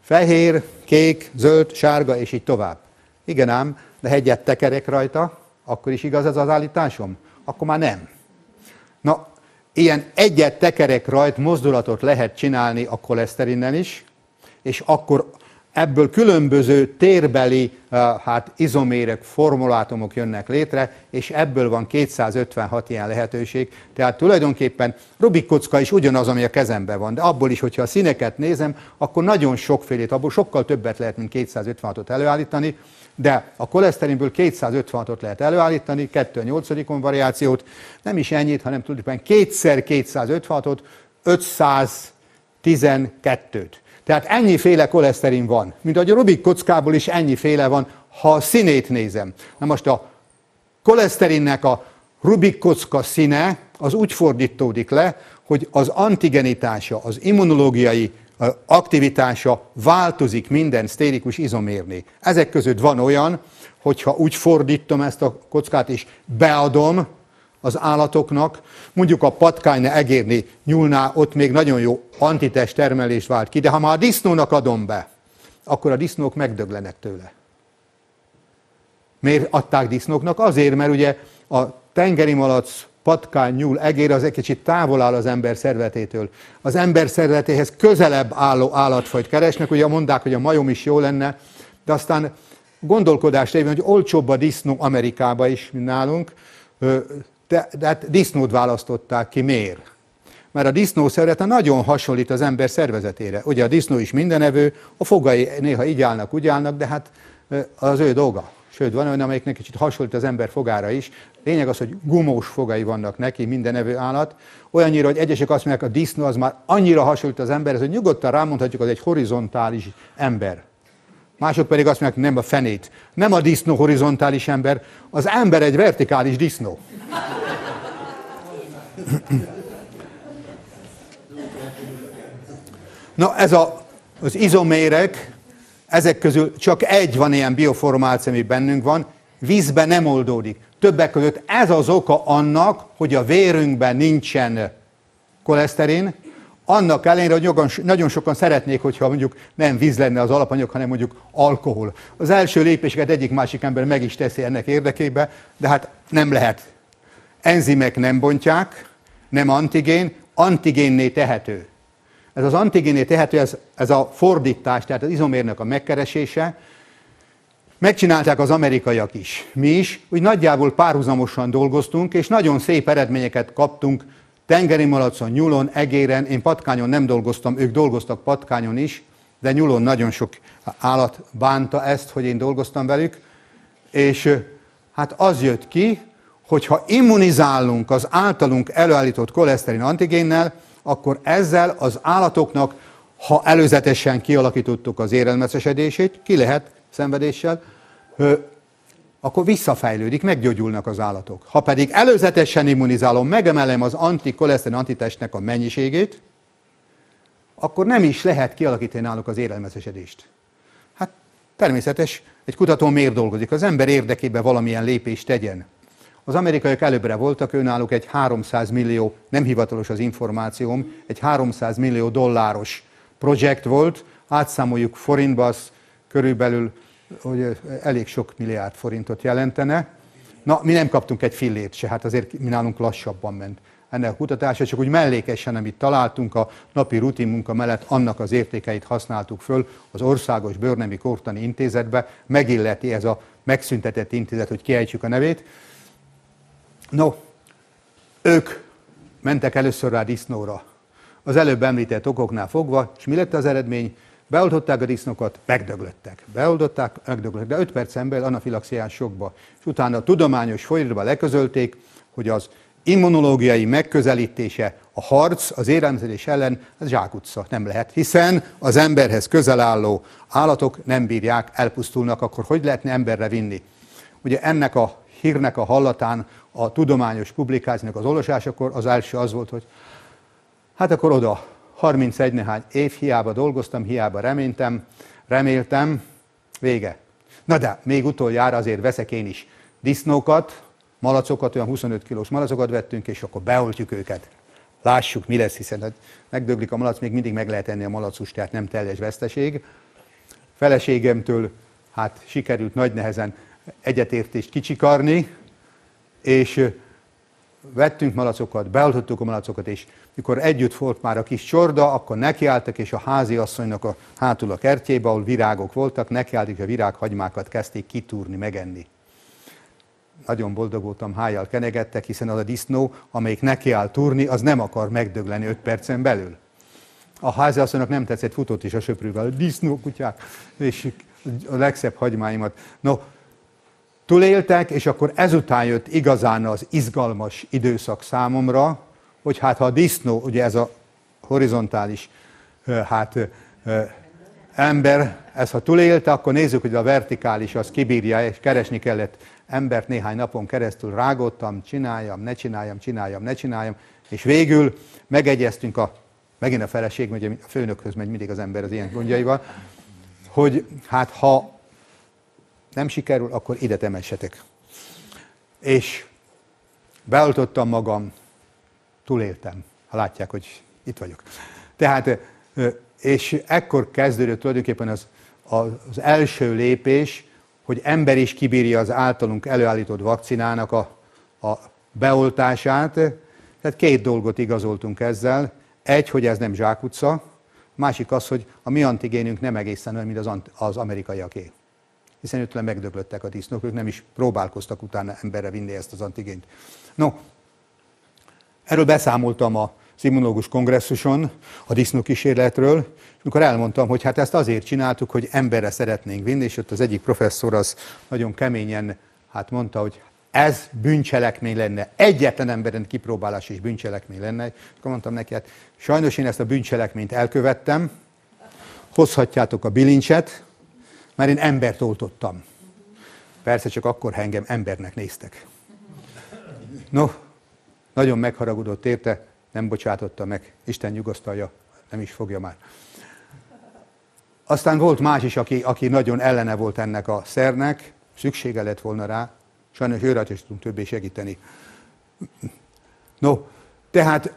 Fehér, kék, zöld, sárga, és így tovább. Igen ám, de hegyet tekerek rajta, akkor is igaz ez az állításom? Akkor már nem. Na, ilyen egyet tekerek rajt mozdulatot lehet csinálni a koleszterinnel is, és akkor ebből különböző térbeli hát izomérek, formulátumok jönnek létre, és ebből van 256 ilyen lehetőség. Tehát tulajdonképpen Rubik kocka is ugyanaz, ami a kezemben van, de abból is, hogyha a színeket nézem, akkor nagyon sokfélét, abból sokkal többet lehet, mint 256-ot előállítani, de a koleszterinből 256-ot lehet előállítani, 2 8 variációt, nem is ennyit, hanem tulajdonképpen kétszer 256-ot, 512-t. Tehát ennyiféle koleszterin van, mint ahogy a Rubik kockából is ennyiféle van, ha a színét nézem. Na most a koleszterinnek a Rubik kocka színe az úgy fordítódik le, hogy az antigenitása, az immunológiai aktivitása változik minden sztérikus izomérné. Ezek között van olyan, hogyha úgy fordítom ezt a kockát és beadom az állatoknak, mondjuk a patkányne egérni nyúlná, ott még nagyon jó antitest termelést vált ki, de ha már a disznónak adom be, akkor a disznók megdöglenek tőle. Miért adták disznóknak? Azért, mert ugye a tengeri malac, patkány, nyúl, egér az egy kicsit távol áll az ember szervetétől. Az ember szervetéhez közelebb álló állatfajt keresnek, ugye mondták, hogy a majom is jó lenne, de aztán gondolkodás révén, hogy olcsóbb a disznó Amerikába is, mint nálunk, de, de hát disznót választották ki, miért? Mert a disznó szervezete nagyon hasonlít az ember szervezetére. Ugye a disznó is mindenevő, a fogai néha így állnak, úgy állnak, de hát az ő dolga. Sőt, van olyan, amelyiknek kicsit hasonlít az ember fogára is. Lényeg az, hogy gumós fogai vannak neki, minden evő állat. Olyannyira, hogy egyesek azt mondják, a disznó az már annyira hasonlít az emberhez, hogy nyugodtan rámondhatjuk, az egy horizontális ember. Mások pedig azt mondják, nem a fenét. Nem a disznó horizontális ember, az ember egy vertikális disznó. Na ez a, az izomérek, ezek közül csak egy van ilyen bioformáció, ami bennünk van, vízben nem oldódik. Többek között ez az oka annak, hogy a vérünkben nincsen koleszterin, annak ellenére, hogy nagyon sokan szeretnék, hogyha mondjuk nem víz lenne az alapanyag, hanem mondjuk alkohol. Az első lépéseket egyik másik ember meg is teszi ennek érdekébe, de hát nem lehet. Enzimek nem bontják, nem antigén, antigénné tehető. Ez az antigénné tehető, ez, ez a fordítás, tehát az izomérnek a megkeresése, Megcsinálták az amerikaiak is. Mi is, úgy nagyjából párhuzamosan dolgoztunk, és nagyon szép eredményeket kaptunk tengeri malacon, nyulon, egéren. Én patkányon nem dolgoztam, ők dolgoztak patkányon is, de nyulon nagyon sok állat bánta ezt, hogy én dolgoztam velük. És hát az jött ki, hogy ha immunizálunk az általunk előállított koleszterin antigénnel, akkor ezzel az állatoknak, ha előzetesen kialakítottuk az érelmeszesedését, ki lehet szenvedéssel, akkor visszafejlődik, meggyógyulnak az állatok. Ha pedig előzetesen immunizálom, megemelem az antikoleszterin antitestnek a mennyiségét, akkor nem is lehet kialakítani náluk az élelmezesedést. Hát természetes, egy kutató miért dolgozik? Az ember érdekében valamilyen lépést tegyen. Az amerikaiak előbbre voltak, náluk egy 300 millió, nem hivatalos az információm, egy 300 millió dolláros projekt volt, átszámoljuk forintba, az körülbelül hogy elég sok milliárd forintot jelentene. Na, mi nem kaptunk egy fillért se, hát azért mi nálunk lassabban ment ennek a kutatása, csak úgy mellékesen, amit találtunk a napi rutin munka mellett, annak az értékeit használtuk föl az Országos Bőrnemi Kortani Intézetbe, megilleti ez a megszüntetett intézet, hogy kiejtsük a nevét. No, ők mentek először rá disznóra. Az előbb említett okoknál fogva, és mi lett az eredmény? Beoltották a disznókat, megdöglöttek. Beoldották, megdöglöttek, de 5 percen belül anafilaxiás sokba. És utána a tudományos folyamatban leközölték, hogy az immunológiai megközelítése, a harc az élelmezés ellen, ez zsákutca, nem lehet, hiszen az emberhez közel álló állatok nem bírják, elpusztulnak, akkor hogy lehetne emberre vinni? Ugye ennek a hírnek a hallatán a tudományos publikációnak az olvasásakor az első az volt, hogy hát akkor oda 31 nehány év hiába dolgoztam, hiába reméltem, reméltem, vége. Na de, még utoljára azért veszek én is disznókat, malacokat, olyan 25 kilós malacokat vettünk, és akkor beoltjuk őket. Lássuk, mi lesz, hiszen hát megdöglik a malac, még mindig meg lehet enni a malacus, tehát nem teljes veszteség. Feleségemtől hát sikerült nagy nehezen egyetértést kicsikarni, és vettünk malacokat, beoltottuk a malacokat, és mikor együtt volt már a kis csorda, akkor nekiálltak, és a házi asszonynak a hátul a kertjébe, ahol virágok voltak, nekiálltak, a virághagymákat kezdték kitúrni, megenni. Nagyon boldog voltam, hájjal kenegettek, hiszen az a disznó, amelyik nekiáll túrni, az nem akar megdögleni 5 percen belül. A házi asszonynak nem tetszett, futott is a söprűvel, disznó kutyák, és a legszebb hagymáimat. No, túléltek, és akkor ezután jött igazán az izgalmas időszak számomra, hogy hát ha a disznó, ugye ez a horizontális hát, ember, ez ha túlélte, akkor nézzük, hogy a vertikális az kibírja, és keresni kellett embert néhány napon keresztül, rágottam, csináljam, ne csináljam, csináljam, ne csináljam, és végül megegyeztünk a, megint a feleség, ugye a főnökhöz megy mindig az ember az ilyen gondjaival, hogy hát ha nem sikerül, akkor ide temessetek. És beoltottam magam, túléltem, ha látják, hogy itt vagyok. Tehát, és ekkor kezdődött tulajdonképpen az, az első lépés, hogy ember is kibírja az általunk előállított vakcinának a, a beoltását. Tehát két dolgot igazoltunk ezzel. Egy, hogy ez nem zsákutca, másik az, hogy a mi antigénünk nem egészen olyan, mint az, az amerikaiaké. Hiszen őtől megdöglöttek a disznók, ők nem is próbálkoztak utána emberre vinni ezt az antigént. No, Erről beszámoltam a immunológus kongresszuson, a disznókísérletről, és amikor elmondtam, hogy hát ezt azért csináltuk, hogy emberre szeretnénk vinni, és ott az egyik professzor az nagyon keményen hát mondta, hogy ez bűncselekmény lenne, egyetlen emberen kipróbálás is bűncselekmény lenne. És akkor mondtam neki, hát sajnos én ezt a bűncselekményt elkövettem, hozhatjátok a bilincset, mert én embert oltottam. Persze csak akkor, ha engem embernek néztek. No, nagyon megharagudott érte, nem bocsátotta meg. Isten nyugosztalja, nem is fogja már. Aztán volt más is, aki, aki nagyon ellene volt ennek a szernek, szüksége lett volna rá, sajnos őre is tudunk többé segíteni. No, tehát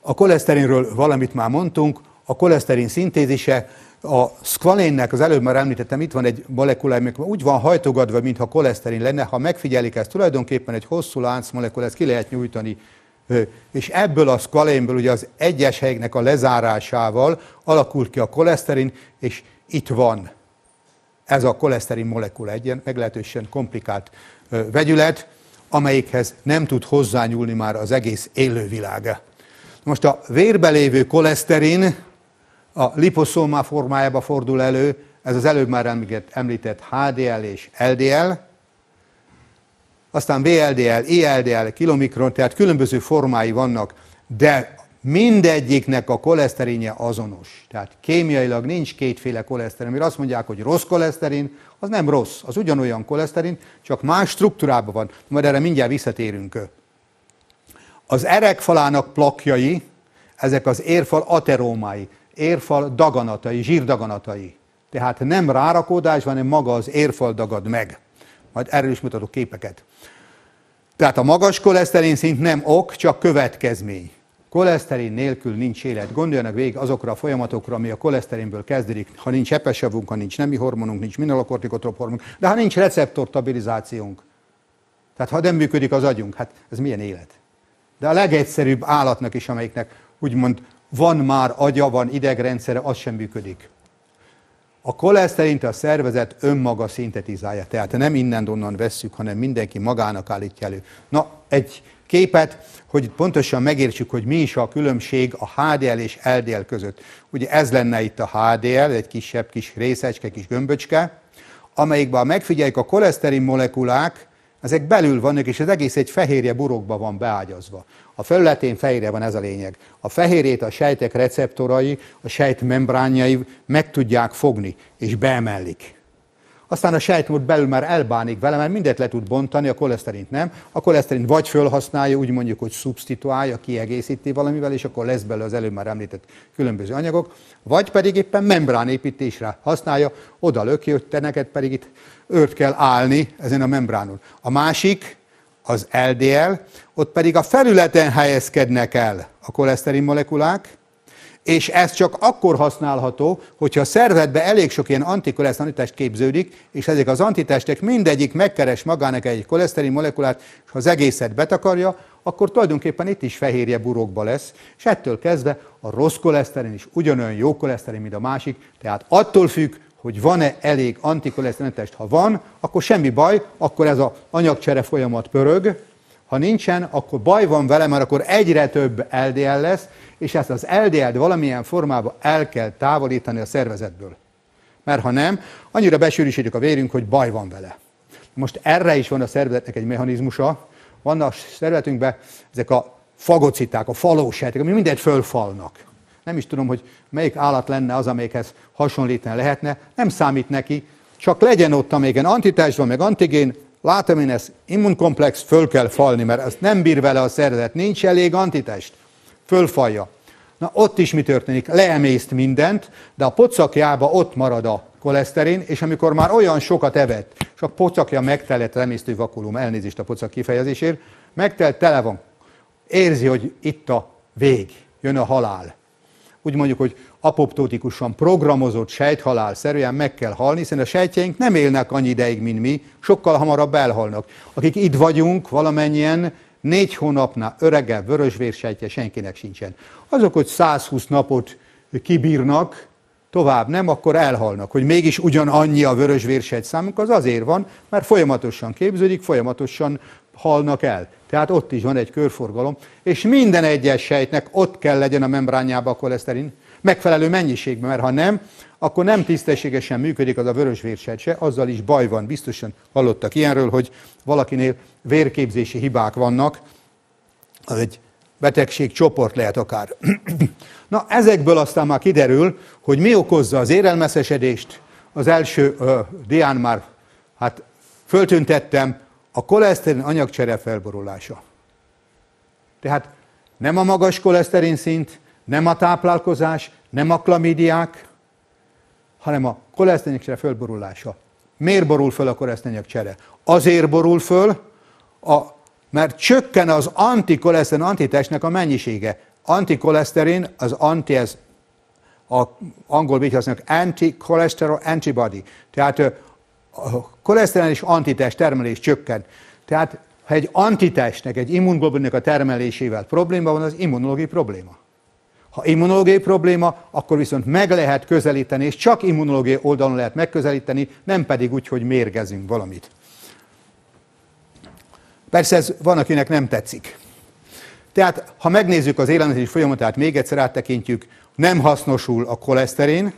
a koleszterinről valamit már mondtunk, a koleszterin szintézise, a szkvalénnek, az előbb már említettem, itt van egy molekula, ami úgy van hajtogatva, mintha koleszterin lenne. Ha megfigyelik ezt, tulajdonképpen egy hosszú lánc molekula, ezt ki lehet nyújtani. És ebből a szkvalénből, ugye az egyes helyeknek a lezárásával alakult ki a koleszterin, és itt van ez a koleszterin molekula, egy ilyen meglehetősen komplikált vegyület, amelyikhez nem tud hozzányúlni már az egész élővilága. Most a vérbe lévő koleszterin a liposzóma formájába fordul elő, ez az előbb már említett HDL és LDL, aztán VLDL, ELDL, kilomikron, tehát különböző formái vannak, de mindegyiknek a koleszterinje azonos. Tehát kémiailag nincs kétféle koleszterin. Mire azt mondják, hogy rossz koleszterin, az nem rossz, az ugyanolyan koleszterin, csak más struktúrában van. Majd erre mindjárt visszatérünk. Az erekfalának plakjai, ezek az érfal aterómái, érfal daganatai, zsírdaganatai. Tehát nem rárakódás, hanem maga az érfal dagad meg. Majd erről is mutatok képeket. Tehát a magas koleszterin szint nem ok, csak következmény. Koleszterin nélkül nincs élet. Gondoljanak végig azokra a folyamatokra, ami a koleszterinből kezdődik. Ha nincs epesavunk, ha nincs nemi hormonunk, nincs mineralokortikotrop hormonunk, de ha nincs receptorstabilizációnk, tehát ha nem működik az agyunk, hát ez milyen élet? De a legegyszerűbb állatnak is, amelyiknek úgymond van már agya, van idegrendszere, az sem működik. A koleszterint a szervezet önmaga szintetizálja, tehát nem innen-onnan vesszük, hanem mindenki magának állítja elő. Na, egy képet, hogy pontosan megértsük, hogy mi is a különbség a HDL és LDL között. Ugye ez lenne itt a HDL, egy kisebb kis részecske, kis gömböcske, amelyikben megfigyeljük a koleszterin molekulák, ezek belül vannak, és az egész egy fehérje burokba van beágyazva. A felületén fehérje van, ez a lényeg. A fehérjét a sejtek receptorai, a sejt membránjai meg tudják fogni, és beemellik. Aztán a sejtmód belül már elbánik vele, mert mindet le tud bontani, a koleszterint nem. A koleszterint vagy fölhasználja, úgy mondjuk, hogy szubstituálja, kiegészíti valamivel, és akkor lesz belőle az előbb már említett különböző anyagok, vagy pedig éppen membránépítésre használja, oda löki, hogy te neked pedig itt őrt kell állni ezen a membránon. A másik, az LDL, ott pedig a felületen helyezkednek el a koleszterin molekulák, és ez csak akkor használható, hogyha a szervetbe elég sok ilyen antikoleszterin képződik, és ezek az antitestek mindegyik megkeres magának egy koleszterin molekulát, és ha az egészet betakarja, akkor tulajdonképpen itt is fehérje burokba lesz, és ettől kezdve a rossz koleszterin is ugyanolyan jó koleszterin, mint a másik, tehát attól függ, hogy van-e elég antikoleszterinetest. Ha van, akkor semmi baj, akkor ez az anyagcsere folyamat pörög. Ha nincsen, akkor baj van vele, mert akkor egyre több LDL lesz, és ezt az LDL-t valamilyen formában el kell távolítani a szervezetből. Mert ha nem, annyira besűrűsítjük a vérünk, hogy baj van vele. Most erre is van a szervezetnek egy mechanizmusa. Vannak a szervezetünkben ezek a fagociták, a falósejtek, ami mindent fölfalnak nem is tudom, hogy melyik állat lenne az, amelyikhez hasonlítani lehetne, nem számít neki, csak legyen ott, amelyiken antitest van, meg antigén, látom én ezt, immunkomplex, föl kell falni, mert ezt nem bír vele a szervezet, nincs elég antitest, fölfalja. Na ott is mi történik? Leemészt mindent, de a pocakjába ott marad a koleszterin, és amikor már olyan sokat evett, és a pocakja megtelett remésztő vakulum, elnézést a pocak kifejezésért, megtelt, tele van. Érzi, hogy itt a vég, jön a halál úgy mondjuk, hogy apoptotikusan programozott sejthalál szerűen meg kell halni, hiszen a sejtjeink nem élnek annyi ideig, mint mi, sokkal hamarabb elhalnak. Akik itt vagyunk, valamennyien négy hónapnál öregebb vörösvérsejtje senkinek sincsen. Azok, hogy 120 napot kibírnak, tovább nem, akkor elhalnak. Hogy mégis ugyanannyi a vörösvérsejt számunk, az azért van, mert folyamatosan képződik, folyamatosan halnak el. Tehát ott is van egy körforgalom, és minden egyes sejtnek ott kell legyen a membránjába a koleszterin, megfelelő mennyiségben, mert ha nem, akkor nem tisztességesen működik az a vörösvérsejt se, azzal is baj van. Biztosan hallottak ilyenről, hogy valakinél vérképzési hibák vannak, az egy betegség csoport lehet akár. Na, ezekből aztán már kiderül, hogy mi okozza az érelmeszesedést. Az első uh, dián már hát föltüntettem, a koleszterin anyagcsere felborulása. Tehát nem a magas koleszterin szint, nem a táplálkozás, nem a klamidiák, hanem a koleszterincsere fölborulása. Miért borul föl a koleszterincsere? Azért borul föl, a, mert csökken az antikoleszterin antitestnek a mennyisége. Antikoleszterin, az anti, ez a angol így használják, anti-cholesterol antibody. Tehát a koleszterin és antitest termelés csökken. Tehát ha egy antitestnek, egy immunglobulnek a termelésével probléma van, az immunológiai probléma. Ha immunológiai probléma, akkor viszont meg lehet közelíteni, és csak immunológiai oldalon lehet megközelíteni, nem pedig úgy, hogy mérgezünk valamit. Persze ez van, akinek nem tetszik. Tehát, ha megnézzük az élelmezés folyamatát, még egyszer áttekintjük, nem hasznosul a koleszterin,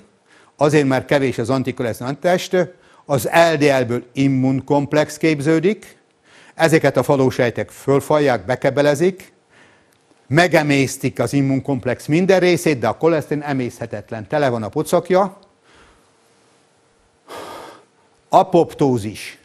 azért, mert kevés az antikoleszterin test, az LDL-ből immunkomplex képződik, ezeket a falósejtek fölfalják, bekebelezik, megemésztik az immunkomplex minden részét, de a koleszterin emészhetetlen, tele van a pocakja. Apoptózis,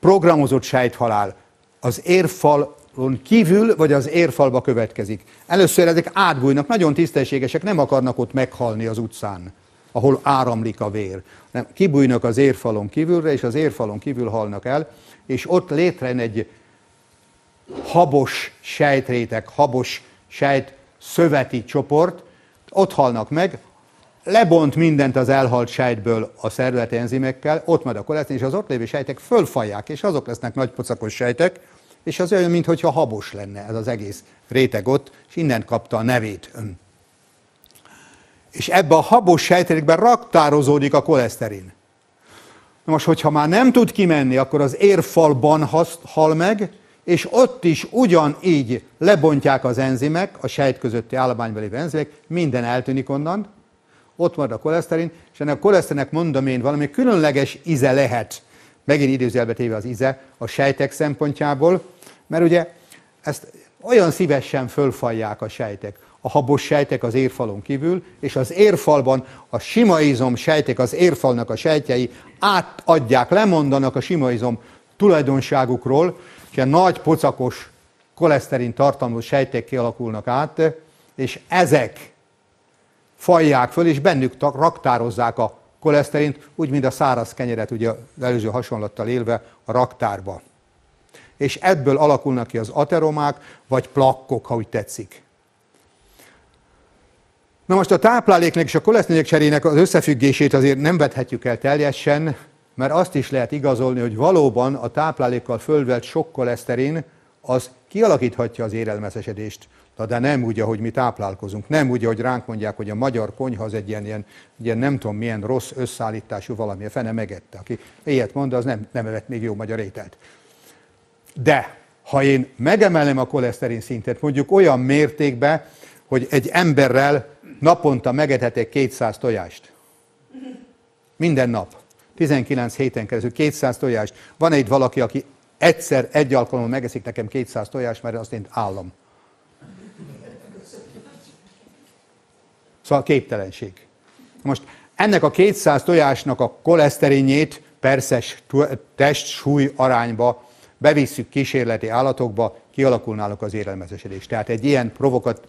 programozott sejthalál, az érfalon kívül, vagy az érfalba következik. Először ezek átbújnak, nagyon tisztességesek, nem akarnak ott meghalni az utcán, ahol áramlik a vér. Nem, kibújnak az érfalon kívülre, és az érfalon kívül halnak el, és ott létrejön egy habos sejtrétek, habos sejt szöveti csoport, ott halnak meg, lebont mindent az elhalt sejtből a szervezeti enzimekkel, ott majd a kolesztin, és az ott lévő sejtek fölfalják, és azok lesznek nagy pocakos sejtek, és az olyan, mintha habos lenne ez az egész réteg ott, és innen kapta a nevét. És ebbe a habos sejtrétekben raktározódik a koleszterin. Most, hogyha már nem tud kimenni, akkor az érfalban hal meg, és ott is ugyanígy lebontják az enzimek, a sejt közötti állományban lévő enzimek, minden eltűnik onnan, ott marad a koleszterin, és ennek a koleszterinnek mondom én valami különleges íze lehet, megint időzelbe téve az íze a sejtek szempontjából, mert ugye ezt olyan szívesen fölfalják a sejtek. A habos sejtek az érfalon kívül, és az érfalban a sima izom sejtek, az érfalnak a sejtjei átadják, lemondanak a sima izom tulajdonságukról, és ilyen nagy pocakos koleszterin tartalmú sejtek kialakulnak át, és ezek falják föl, és bennük raktározzák a koleszterint, úgy, mint a száraz kenyeret, ugye az előző hasonlattal élve a raktárba. És ebből alakulnak ki az ateromák, vagy plakkok, ha úgy tetszik. Na most a tápláléknek és a koleszterinek cserének az összefüggését azért nem vethetjük el teljesen, mert azt is lehet igazolni, hogy valóban a táplálékkal fölvett sok koleszterin az kialakíthatja az érelmeszesedést. Na de nem úgy, ahogy mi táplálkozunk. Nem úgy, ahogy ránk mondják, hogy a magyar konyha az egy ilyen, ilyen, ilyen nem tudom milyen rossz összeállítású valami. A fene megette. Aki ilyet mond, az nem, nem evett még jó magyar ételt. De ha én megemelem a koleszterin szintet, mondjuk olyan mértékbe, hogy egy emberrel naponta megethetek 200 tojást. Minden nap. 19 héten keresztül 200 tojást. Van egy valaki, aki egyszer, egy alkalommal megeszik nekem 200 tojást, mert azt én állom. Szóval képtelenség. Most ennek a 200 tojásnak a koleszterinjét perszes test-súly arányba bevisszük kísérleti állatokba, kialakul náluk az élelmezésedés. Tehát egy ilyen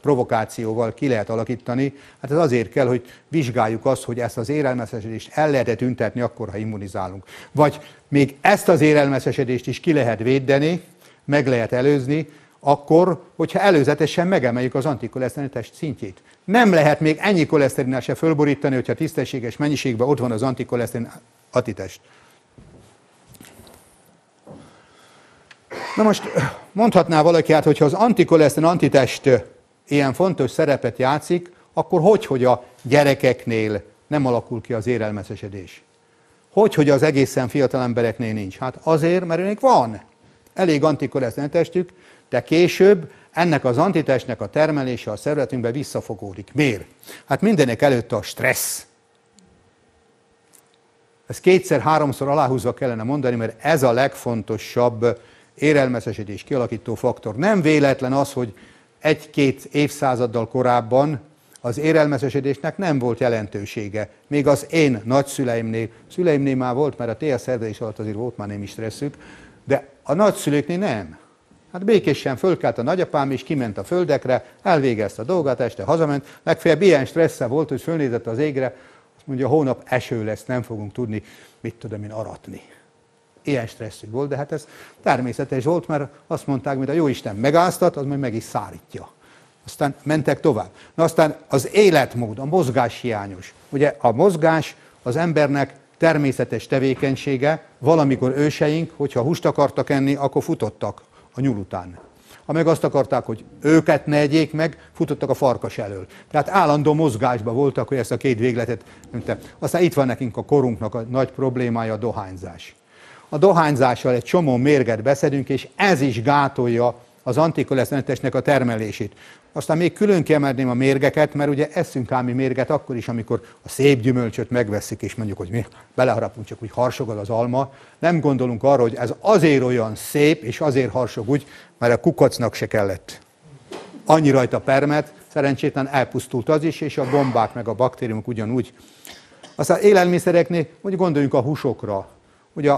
provokációval ki lehet alakítani, hát ez azért kell, hogy vizsgáljuk azt, hogy ezt az élelmezésedést el lehet tüntetni akkor, ha immunizálunk. Vagy még ezt az élelmezésedést is ki lehet védeni, meg lehet előzni, akkor, hogyha előzetesen megemeljük az antikoleszterin test szintjét. Nem lehet még ennyi koleszterinnel se fölborítani, hogyha tisztességes mennyiségben ott van az antikoleszterin atitest. Na most mondhatná valaki, hát, hogyha az antikoleszterin antitest ilyen fontos szerepet játszik, akkor hogy, hogy a gyerekeknél nem alakul ki az érelmeszesedés? Hogy, hogy az egészen fiatal embereknél nincs? Hát azért, mert önnek van elég antikoleszterin testük, de később ennek az antitestnek a termelése a szervezetünkben visszafogódik. Miért? Hát mindenek előtt a stressz. Ez kétszer-háromszor aláhúzva kellene mondani, mert ez a legfontosabb érelmeszesedés kialakító faktor. Nem véletlen az, hogy egy-két évszázaddal korábban az érelmeszesedésnek nem volt jelentősége. Még az én nagyszüleimnél, szüleimnél már volt, mert a TS szervezés alatt azért volt már némi stresszük, de a nagyszülőknél nem. Hát békésen fölkelt a nagyapám, és kiment a földekre, elvégezte a dolgát, este hazament, legfeljebb ilyen stressze volt, hogy fölnézett az égre, azt mondja, hónap eső lesz, nem fogunk tudni, mit tudom én, aratni. Ilyen stresszük volt, de hát ez természetes volt, mert azt mondták, hogy a Jóisten megáztat, az majd meg is szárítja. Aztán mentek tovább. Na aztán az életmód, a mozgás hiányos. Ugye a mozgás az embernek természetes tevékenysége, valamikor őseink, hogyha húst akartak enni, akkor futottak a nyúl után. Ha meg azt akarták, hogy őket ne egyék meg, futottak a farkas elől. Tehát állandó mozgásban voltak, hogy ezt a két végletet. Aztán itt van nekünk a korunknak a nagy problémája, a dohányzás. A dohányzással egy csomó mérget beszedünk, és ez is gátolja az antikolesztenetesnek a termelését. Aztán még külön kiemelném a mérgeket, mert ugye eszünk ám mérget akkor is, amikor a szép gyümölcsöt megveszik, és mondjuk, hogy mi beleharapunk, csak úgy harsogol az alma. Nem gondolunk arra, hogy ez azért olyan szép, és azért harsog úgy, mert a kukacnak se kellett. Annyi rajta permet, szerencsétlen elpusztult az is, és a bombák meg a baktériumok ugyanúgy. Aztán élelmiszereknél, hogy gondoljunk a húsokra. Ugye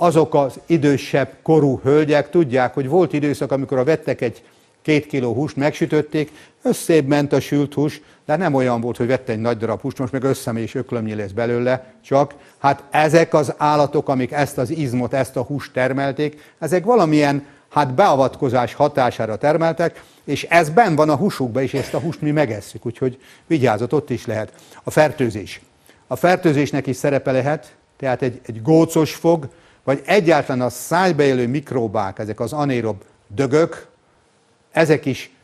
azok az idősebb korú hölgyek tudják, hogy volt időszak, amikor a vettek egy két kiló húst, megsütötték, összébb ment a sült hús, de nem olyan volt, hogy vette egy nagy darab húst, most meg összemegy és öklömnyi lesz belőle, csak hát ezek az állatok, amik ezt az izmot, ezt a húst termelték, ezek valamilyen hát beavatkozás hatására termeltek, és ez ben van a húsukban is, ezt a húst mi megesszük, úgyhogy vigyázat, ott is lehet. A fertőzés. A fertőzésnek is szerepe lehet, tehát egy, egy gócos fog, vagy egyáltalán a szájba élő mikróbák, ezek az anérob dögök, ezek is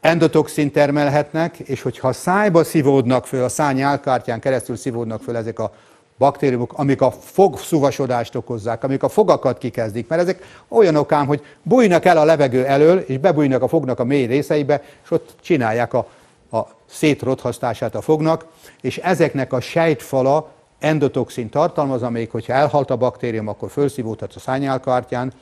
endotoxin termelhetnek, és hogyha a szájba szívódnak föl, a száj nyálkártyán keresztül szívódnak föl ezek a baktériumok, amik a fogszúvasodást okozzák, amik a fogakat kikezdik, mert ezek olyanok ám, hogy bújnak el a levegő elől, és bebújnak a fognak a mély részeibe, és ott csinálják a, a szétrothasztását a fognak, és ezeknek a sejtfala endotoxin tartalmaz, amelyik, hogyha elhalt a baktérium, akkor felszívódhat a szányálkártyán.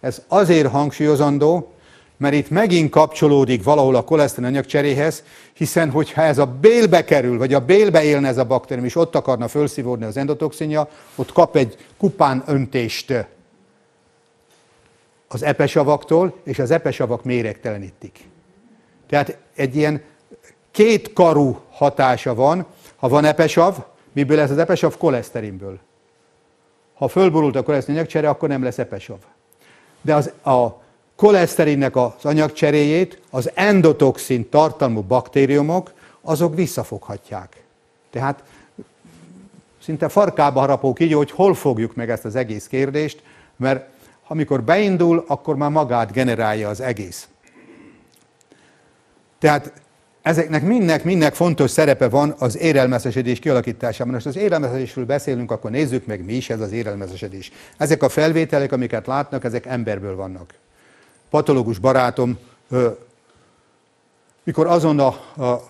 Ez azért hangsúlyozandó, mert itt megint kapcsolódik valahol a koleszterin anyagcseréhez, hiszen hogyha ez a bélbe kerül, vagy a bélbe élne ez a baktérium, és ott akarna felszívódni az endotoxinja, ott kap egy kupán öntést az epesavaktól, és az epesavak méregtelenítik. Tehát egy ilyen két karú hatása van, ha van epesav, miből ez az epesav? Koleszterinből. Ha fölborult a koleszterin anyagcsere, akkor nem lesz epesav. De az, a koleszterinnek az anyagcseréjét az endotoxin tartalmú baktériumok, azok visszafoghatják. Tehát szinte farkába harapók így, hogy hol fogjuk meg ezt az egész kérdést, mert amikor beindul, akkor már magát generálja az egész. Tehát ezeknek mindnek, mindnek fontos szerepe van az érelmeszesedés kialakításában. Most az érelmeszesedésről beszélünk, akkor nézzük meg, mi is ez az érelmeszesedés. Ezek a felvételek, amiket látnak, ezek emberből vannak patológus barátom, mikor azon a, a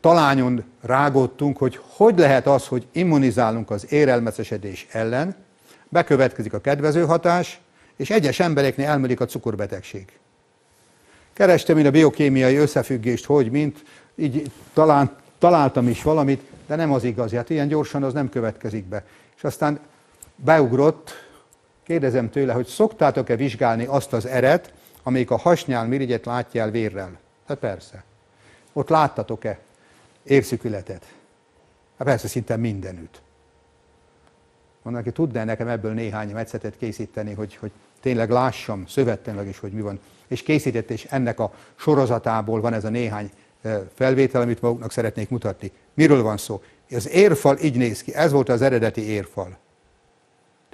talányon rágottunk, hogy hogy lehet az, hogy immunizálunk az érelmeszesedés ellen, bekövetkezik a kedvező hatás, és egyes embereknél elmerik a cukorbetegség. Kerestem én a biokémiai összefüggést, hogy mint, így talán, találtam is valamit, de nem az igazi. Hát ilyen gyorsan az nem következik be. És aztán beugrott, Kérdezem tőle, hogy szoktátok-e vizsgálni azt az eret, amelyik a hasnyál mirigyet látja el vérrel? Hát persze. Ott láttatok-e érszükületet? Hát persze, szinte mindenütt. Van, aki tudná nekem ebből néhány metszetet készíteni, hogy, hogy tényleg lássam szövettenleg is, hogy mi van. És készített, és ennek a sorozatából van ez a néhány felvétel, amit maguknak szeretnék mutatni. Miről van szó? Az érfal így néz ki, ez volt az eredeti érfal.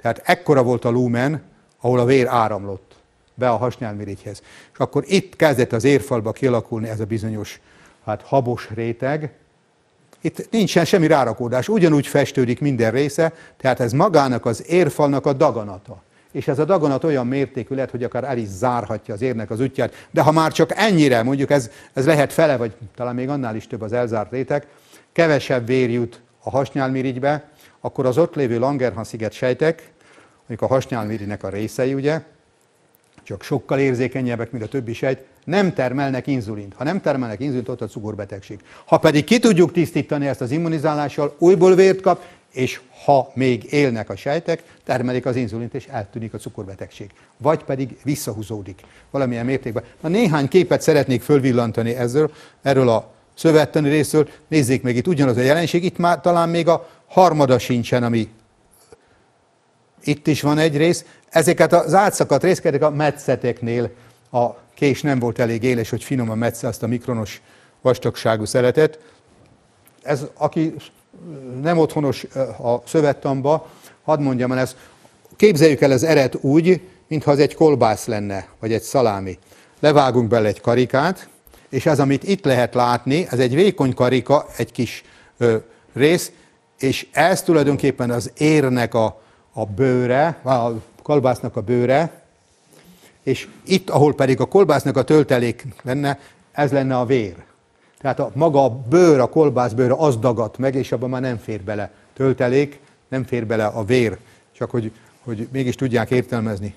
Tehát ekkora volt a lumen, ahol a vér áramlott be a hasnyálmirigyhez. És akkor itt kezdett az érfalba kialakulni ez a bizonyos hát habos réteg. Itt nincsen semmi rárakódás, ugyanúgy festődik minden része, tehát ez magának az érfalnak a daganata. És ez a daganat olyan mértékű lehet, hogy akár el is zárhatja az érnek az útját, de ha már csak ennyire, mondjuk ez, ez lehet fele, vagy talán még annál is több az elzárt réteg, kevesebb vér jut a hasnyálmirigybe, akkor az ott lévő Langerhans-sziget sejtek, amik a hasnyálmirigynek a részei, ugye, csak sokkal érzékenyebbek, mint a többi sejt, nem termelnek inzulint. Ha nem termelnek inzulint, ott a cukorbetegség. Ha pedig ki tudjuk tisztítani ezt az immunizálással, újból vért kap, és ha még élnek a sejtek, termelik az inzulint, és eltűnik a cukorbetegség. Vagy pedig visszahúzódik valamilyen mértékben. Na néhány képet szeretnék fölvillantani ezzel, erről a szövettani részről. Nézzék meg, itt ugyanaz a jelenség, itt már talán még a harmada sincsen, ami itt is van egy rész. Ezeket az átszakadt részkedek a metszeteknél a kés nem volt elég éles, hogy finoman metsze azt a mikronos vastagságú szeletet. Ez, aki nem otthonos a szövettamba, hadd mondjam el ezt, képzeljük el az eret úgy, mintha az egy kolbász lenne, vagy egy szalámi. Levágunk bele egy karikát, és ez, amit itt lehet látni, ez egy vékony karika, egy kis ö, rész, és ez tulajdonképpen az érnek a, a bőre, a kolbásznak a bőre, és itt, ahol pedig a kolbásznak a töltelék lenne, ez lenne a vér. Tehát a maga a bőr, a kolbász bőr, az dagadt meg, és abban már nem fér bele töltelék, nem fér bele a vér. Csak hogy, hogy mégis tudják értelmezni.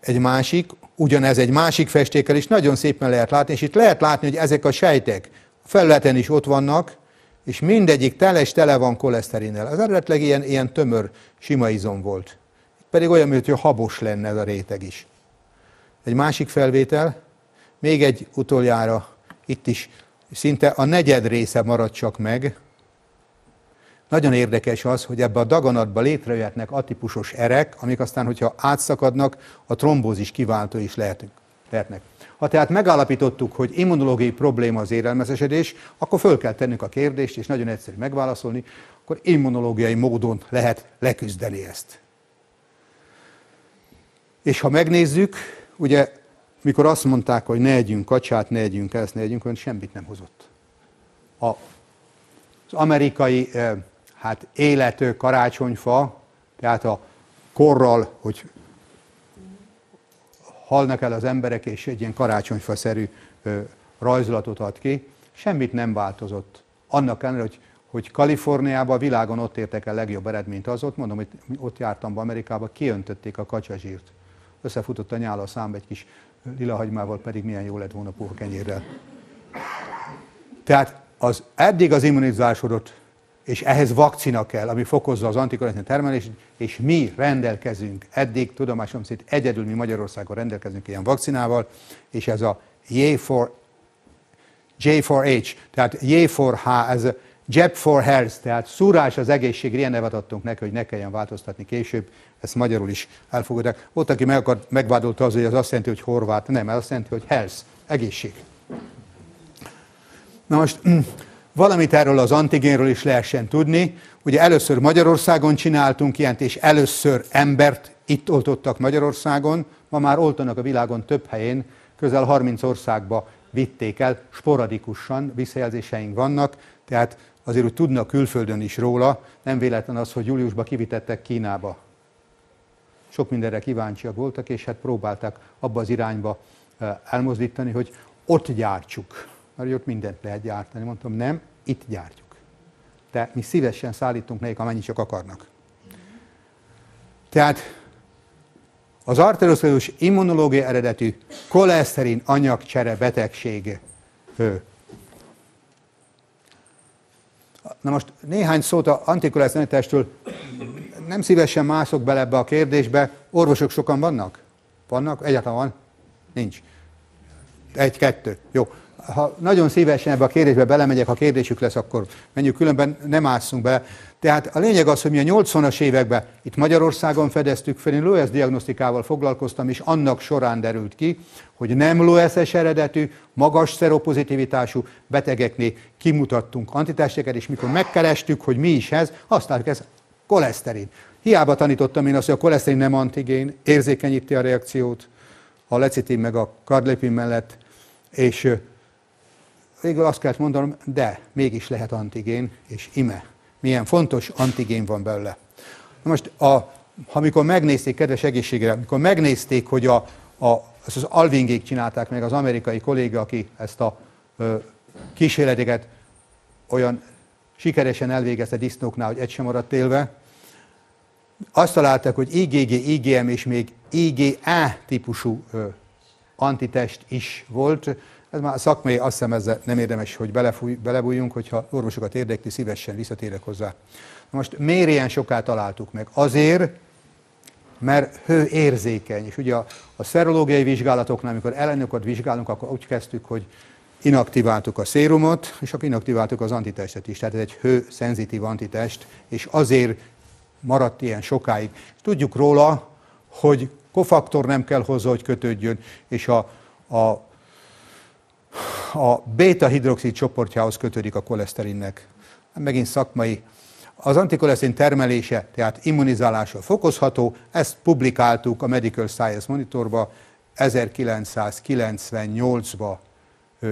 Egy másik, ugyanez egy másik festékkel is nagyon szépen lehet látni, és itt lehet látni, hogy ezek a sejtek a felületen is ott vannak, és mindegyik teles tele van koleszterinnel. Az eredetleg ilyen, ilyen tömör, sima izom volt. Pedig olyan, mintha habos lenne ez a réteg is. Egy másik felvétel, még egy utoljára itt is szinte a negyed része marad csak meg. Nagyon érdekes az, hogy ebbe a daganatba létrejöhetnek atipusos erek, amik aztán, hogyha átszakadnak, a trombózis kiváltó is lehetünk, lehetnek. Ha tehát megállapítottuk, hogy immunológiai probléma az érelmezesedés, akkor föl kell tennünk a kérdést, és nagyon egyszerű megválaszolni, akkor immunológiai módon lehet leküzdeni ezt. És ha megnézzük, ugye mikor azt mondták, hogy ne együnk kacsát, ne együnk ezt, ne együnk, semmit nem hozott. A, az amerikai eh, hát élető karácsonyfa, tehát a korral, hogy halnak el az emberek, és egy ilyen karácsonyfa-szerű rajzolatot ad ki, semmit nem változott. Annak ellenére, hogy, hogy Kaliforniában a világon ott értek el legjobb eredményt az ott, mondom, hogy ott jártam be Amerikába, kiöntötték a kacsazsírt. Összefutott a nyála a számba egy kis lilahagymával, pedig milyen jó lett volna kenyérrel. Tehát az, eddig az immunizálásodott és ehhez vakcina kell, ami fokozza az antikorrentén termelést, és mi rendelkezünk, eddig tudomásom szerint egyedül mi Magyarországon rendelkezünk ilyen vakcinával, és ez a J4, J4H, tehát J4H, ez Jab for Health, tehát szúrás az egészség, ilyen nevet adtunk neki, hogy ne kelljen változtatni később, ezt magyarul is elfogadják. Ott, aki meg akart, megvádolta az, hogy az azt jelenti, hogy horvát, nem, ez azt jelenti, hogy health, egészség. Na most Valamit erről az antigénről is lehessen tudni. Ugye először Magyarországon csináltunk ilyent, és először embert itt oltottak Magyarországon, ma már oltanak a világon több helyén, közel 30 országba vitték el, sporadikusan visszajelzéseink vannak, tehát azért úgy tudnak külföldön is róla, nem véletlen az, hogy júliusban kivitettek Kínába. Sok mindenre kíváncsiak voltak, és hát próbálták abba az irányba eh, elmozdítani, hogy ott gyártsuk mert ott mindent lehet gyártani. Mondtam, nem, itt gyártjuk. De mi szívesen szállítunk nekik, amennyit csak akarnak. Tehát az arterioszklerózis immunológia eredetű koleszterin anyagcsere betegség. Na most néhány szót a antikoleszterinitestől nem szívesen mászok bele ebbe a kérdésbe. Orvosok sokan vannak? Vannak? Egyáltalán van? Nincs. Egy-kettő. Jó ha nagyon szívesen ebbe a kérdésbe belemegyek, ha kérdésük lesz, akkor menjünk, különben nem ásszunk be. Tehát a lényeg az, hogy mi a 80-as években itt Magyarországon fedeztük fel, én Loes diagnosztikával foglalkoztam, és annak során derült ki, hogy nem Loes-es eredetű, magas szeropozitivitású betegeknél kimutattunk antitesteket, és mikor megkerestük, hogy mi is ez, azt ez koleszterin. Hiába tanítottam én azt, hogy a koleszterin nem antigén, érzékenyíti a reakciót, a lecitin meg a kardlépin mellett, és végül azt kellett mondanom, de mégis lehet antigén, és ime. Milyen fontos antigén van belőle. Na most, a, amikor megnézték, kedves egészségre, amikor megnézték, hogy a, a, ezt az Alvingék csinálták meg, az amerikai kolléga, aki ezt a ö, kísérleteket olyan sikeresen elvégezte disznóknál, hogy egy sem maradt élve, azt találták, hogy IgG, IgM és még IgA típusú antitest is volt. Ez már szakmai, azt hiszem ezzel nem érdemes, hogy belefúj, belebújjunk, hogyha orvosokat érdekli, szívesen visszatérek hozzá. Most miért ilyen soká találtuk meg? Azért, mert hő érzékeny, és ugye a, a szerológiai vizsgálatoknál, amikor ellenőket vizsgálunk, akkor úgy kezdtük, hogy inaktiváltuk a szérumot, és akkor inaktiváltuk az antitestet is. Tehát ez egy hő-szenzitív antitest, és azért maradt ilyen sokáig. Tudjuk róla, hogy kofaktor nem kell hozzá, hogy kötődjön, és a, a, a beta-hidroxid csoportjához kötődik a koleszterinnek. Megint szakmai. Az antikoleszterin termelése, tehát immunizálással fokozható, ezt publikáltuk a Medical Science Monitorba 1998-ba,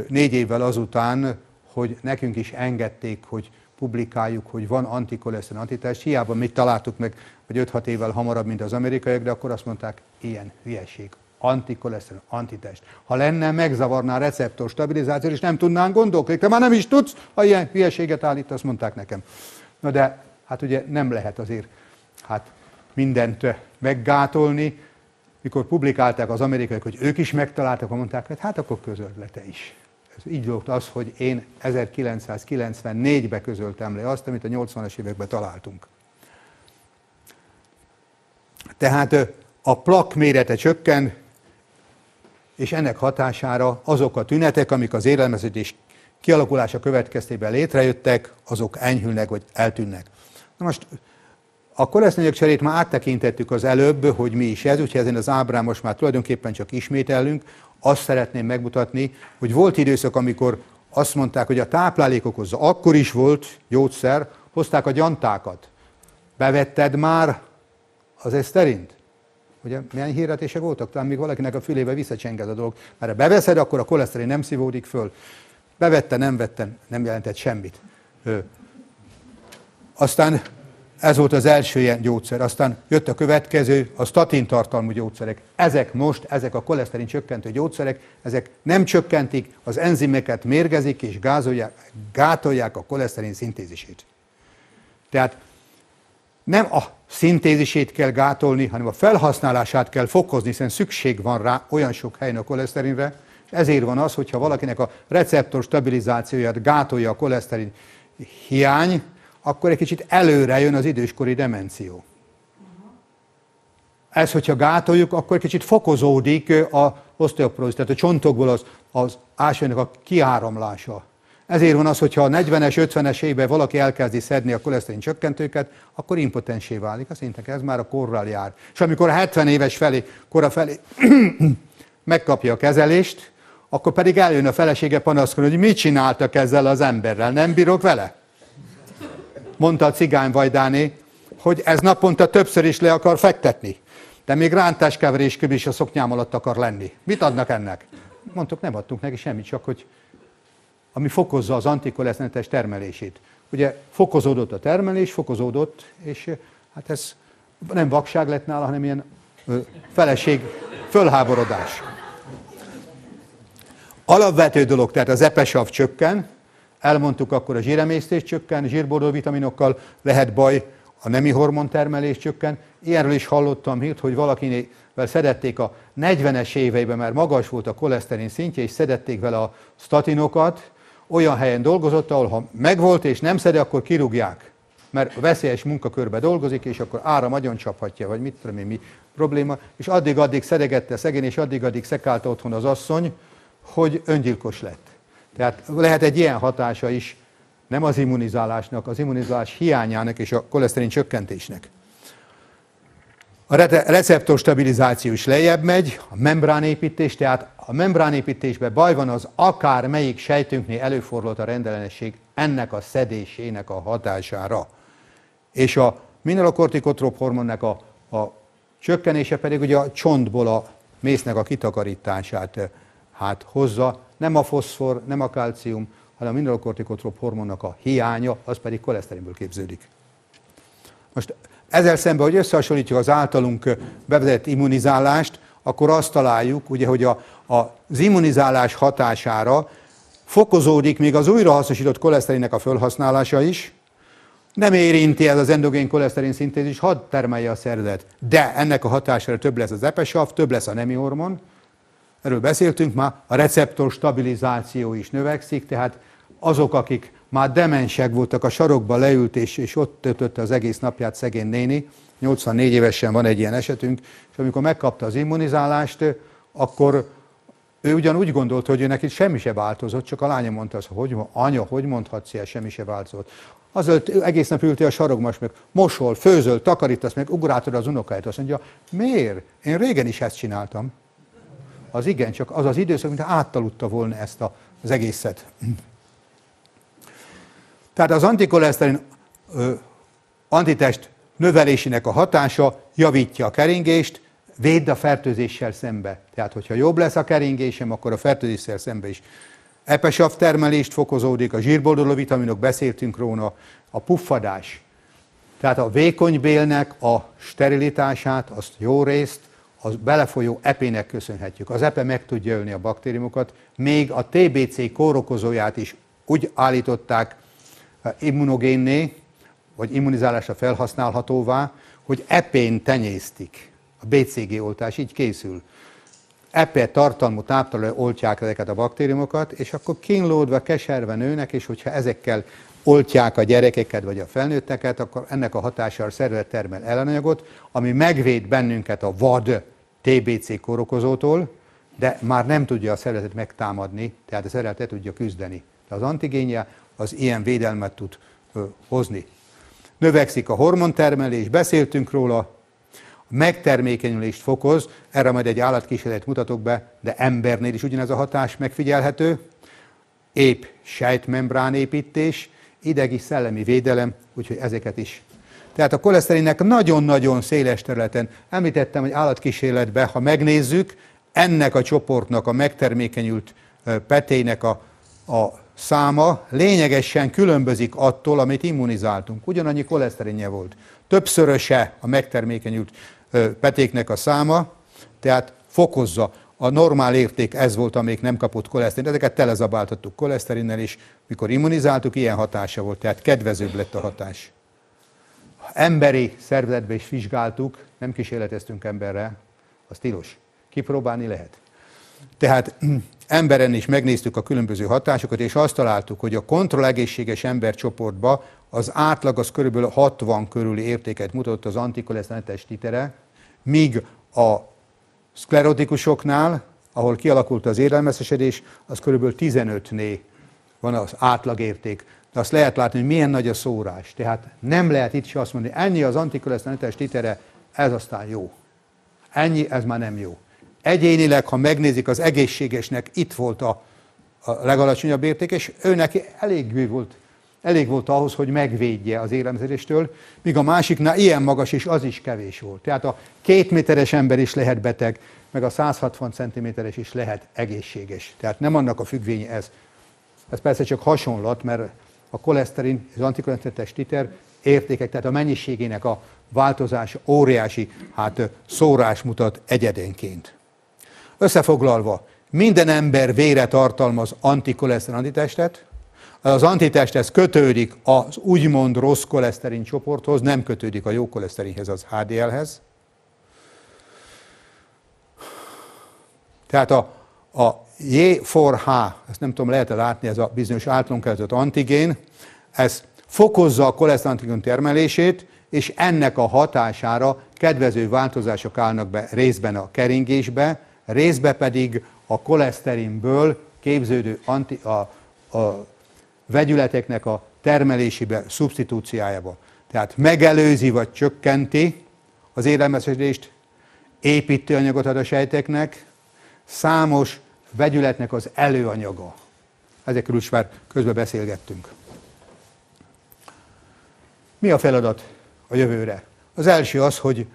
négy évvel azután, hogy nekünk is engedték, hogy publikáljuk, hogy van antikoleszterin antitest, hiába még találtuk meg, hogy 5-6 évvel hamarabb, mint az amerikaiak, de akkor azt mondták, ilyen hülyeség, antikoleszterin antitest. Ha lenne, megzavarná a receptor stabilizáció, és nem tudnánk gondolkodni. Te már nem is tudsz, ha ilyen hülyeséget állít, azt mondták nekem. Na de hát ugye nem lehet azért hát mindent meggátolni. Mikor publikálták az amerikaiak, hogy ők is megtaláltak, akkor mondták, hogy hát akkor közöld le te is. Ez így volt az, hogy én 1994-ben közöltem le azt, amit a 80-as években találtunk. Tehát a plak mérete csökken, és ennek hatására azok a tünetek, amik az élelmeződés kialakulása következtében létrejöttek, azok enyhülnek vagy eltűnnek. Na most a koleszterinök cserét már áttekintettük az előbb, hogy mi is ez, úgyhogy ezen az ábrán most már tulajdonképpen csak ismételünk. Azt szeretném megmutatni, hogy volt időszak, amikor azt mondták, hogy a táplálék okozza. Akkor is volt gyógyszer, hozták a gyantákat. Bevetted már az eszterint? Ugye milyen hirdetések voltak? Talán még valakinek a fülébe visszacsenged a dolog. Mert ha beveszed, akkor a koleszterin nem szívódik föl. Bevette, nem vette, nem jelentett semmit. Aztán ez volt az első ilyen gyógyszer. Aztán jött a következő, a statin tartalmú gyógyszerek. Ezek most, ezek a koleszterin csökkentő gyógyszerek, ezek nem csökkentik, az enzimeket mérgezik és gázolják, gátolják a koleszterin szintézisét. Tehát nem a szintézisét kell gátolni, hanem a felhasználását kell fokozni, hiszen szükség van rá olyan sok helyen a koleszterinre, ezért van az, hogyha valakinek a receptor stabilizációját gátolja a koleszterin hiány, akkor egy kicsit előre jön az időskori demenció. Ez, hogyha gátoljuk, akkor egy kicsit fokozódik a oszteoporózis, tehát a csontokból az, az ásványnak a kiáramlása. Ezért van az, hogyha a 40-es, 50-es évben valaki elkezdi szedni a koleszterin csökkentőket, akkor impotensé válik. Azt mondták, ez már a korral jár. És amikor 70 éves felé, kora felé megkapja a kezelést, akkor pedig eljön a felesége panaszkodni, hogy mit csináltak ezzel az emberrel, nem bírok vele? mondta a cigány Vajdáné, hogy ez naponta többször is le akar fektetni. De még rántáskeverés is a szoknyám alatt akar lenni. Mit adnak ennek? Mondtuk, nem adtunk neki semmit, csak hogy ami fokozza az antikolesznetes termelését. Ugye fokozódott a termelés, fokozódott, és hát ez nem vakság lett nála, hanem ilyen ö, feleség, fölháborodás. Alapvető dolog, tehát az epesav csökken, Elmondtuk akkor a zsíremésztés csökken, zsírbordó vitaminokkal lehet baj, a nemi hormontermelés csökken. Ilyenről is hallottam hírt, hogy valakinél szedették a 40-es éveiben, mert magas volt a koleszterin szintje, és szedették vele a statinokat, olyan helyen dolgozott, ahol ha megvolt és nem szedi, akkor kirúgják. Mert veszélyes munkakörbe dolgozik, és akkor áram agyon csaphatja, vagy mit tudom én, mi probléma. És addig-addig szedegette szegény, és addig-addig szekálta otthon az asszony, hogy öngyilkos lett. Tehát lehet egy ilyen hatása is nem az immunizálásnak, az immunizálás hiányának és a koleszterin csökkentésnek. A receptor stabilizáció is lejjebb megy, a membránépítés, tehát a membránépítésben baj van az akár melyik sejtünknél előfordult a rendellenesség ennek a szedésének a hatására. És a mineralokortikotrop hormonnak a, a csökkenése pedig ugye a csontból a mésznek a kitakarítását hát hozza, nem a foszfor, nem a kalcium, hanem a mineralokortikotrop hormonnak a hiánya, az pedig koleszterinből képződik. Most ezzel szemben, hogy összehasonlítjuk az általunk bevezetett immunizálást, akkor azt találjuk, ugye, hogy a, a, az immunizálás hatására fokozódik még az újrahasznosított koleszterinnek a felhasználása is, Nem érinti ez az endogén koleszterin szintézis, hadd termelje a szervezet. De ennek a hatására több lesz az epesav, több lesz a nemi hormon. Erről beszéltünk már, a receptor stabilizáció is növekszik, tehát azok, akik már demensek voltak, a sarokba leült, és, és ott töltötte az egész napját szegény néni, 84 évesen van egy ilyen esetünk, és amikor megkapta az immunizálást, akkor ő ugyan úgy gondolta, hogy ő neki semmi se változott, csak a lánya mondta azt, hogy anya, hogy mondhatsz ilyen, semmi se változott. Azért egész nap ültél a sarokban, meg mosol, főzöl, takarítasz, meg ugráltad az unokáit. Azt mondja, miért? Én régen is ezt csináltam. Az igen, csak az az időszak, mint áttaludta volna ezt az egészet. Tehát az antikoleszterin antitest növelésének a hatása javítja a keringést, védd a fertőzéssel szembe. Tehát, hogyha jobb lesz a keringésem, akkor a fertőzéssel szembe is. Epesav termelést fokozódik, a zsírboldoló vitaminok, beszéltünk róla, a puffadás. Tehát a vékony bélnek a sterilitását, azt jó részt, az belefolyó epének köszönhetjük. Az epe meg tudja ölni a baktériumokat, még a TBC kórokozóját is úgy állították immunogénné, vagy immunizálásra felhasználhatóvá, hogy epén tenyésztik. A BCG oltás így készül. Epe tartalmú táptalaj oltják ezeket a baktériumokat, és akkor kínlódva, keserve nőnek, és hogyha ezekkel oltják a gyerekeket vagy a felnőtteket, akkor ennek a hatására a szervezet termel ellenanyagot, ami megvéd bennünket a vad TBC kórokozótól, de már nem tudja a szervezetet megtámadni, tehát a szervezet tudja küzdeni. De az antigénje az ilyen védelmet tud hozni. Növekszik a hormontermelés, beszéltünk róla, a megtermékenyülést fokoz, erre majd egy állatkísérlet mutatok be, de embernél is ugyanez a hatás megfigyelhető, épp sejtmembránépítés, idegi szellemi védelem, úgyhogy ezeket is. Tehát a koleszterinnek nagyon-nagyon széles területen, említettem, hogy állatkísérletben, ha megnézzük, ennek a csoportnak a megtermékenyült petének a, a száma lényegesen különbözik attól, amit immunizáltunk. Ugyanannyi koleszterinje volt. Többszöröse a megtermékenyült petéknek a száma, tehát fokozza. A normál érték ez volt, amelyik nem kapott koleszterin. Ezeket telezabáltattuk koleszterinnel, és mikor immunizáltuk, ilyen hatása volt, tehát kedvezőbb lett a hatás. Emberi szervezetbe is vizsgáltuk, nem kísérleteztünk emberre, az tilos. Kipróbálni lehet. Tehát emberen is megnéztük a különböző hatásokat, és azt találtuk, hogy a kontroll egészséges embercsoportban az átlag az körülbelül 60 körüli értéket mutatott az antikoleszterinetes titere, míg a szklerotikusoknál, ahol kialakult az élelmeszesedés, az körülbelül 15-nél van az átlagérték. De azt lehet látni, hogy milyen nagy a szórás. Tehát nem lehet itt se azt mondani, ennyi az antikoleszterinetes titere, ez aztán jó. Ennyi, ez már nem jó. Egyénileg, ha megnézik az egészségesnek, itt volt a, a legalacsonyabb érték, és őnek elég volt, elég volt ahhoz, hogy megvédje az élelmezéstől, míg a másiknál ilyen magas is, az is kevés volt. Tehát a két méteres ember is lehet beteg, meg a 160 cm-es is lehet egészséges. Tehát nem annak a függvénye ez. Ez persze csak hasonlat, mert a koleszterin, az antikoleszterinetes titer értékek, tehát a mennyiségének a változása óriási hát, szórás mutat egyedenként. Összefoglalva, minden ember vére tartalmaz antikoleszterin antitestet, az antitesthez kötődik az úgymond rossz koleszterin csoporthoz, nem kötődik a jó koleszterinhez, az HDL-hez. Tehát a, a J4H, ezt nem tudom, lehet-e látni, ez a bizonyos általunk antigén, ez fokozza a koleszterin termelését, és ennek a hatására kedvező változások állnak be részben a keringésbe, részbe pedig a koleszterinből képződő anti, a, a vegyületeknek a termelésébe, szubstitúciájába. Tehát megelőzi vagy csökkenti az élelmezésést, építőanyagot ad a sejteknek, számos vegyületnek az előanyaga. Ezekről is már közben beszélgettünk. Mi a feladat a jövőre? Az első az, hogy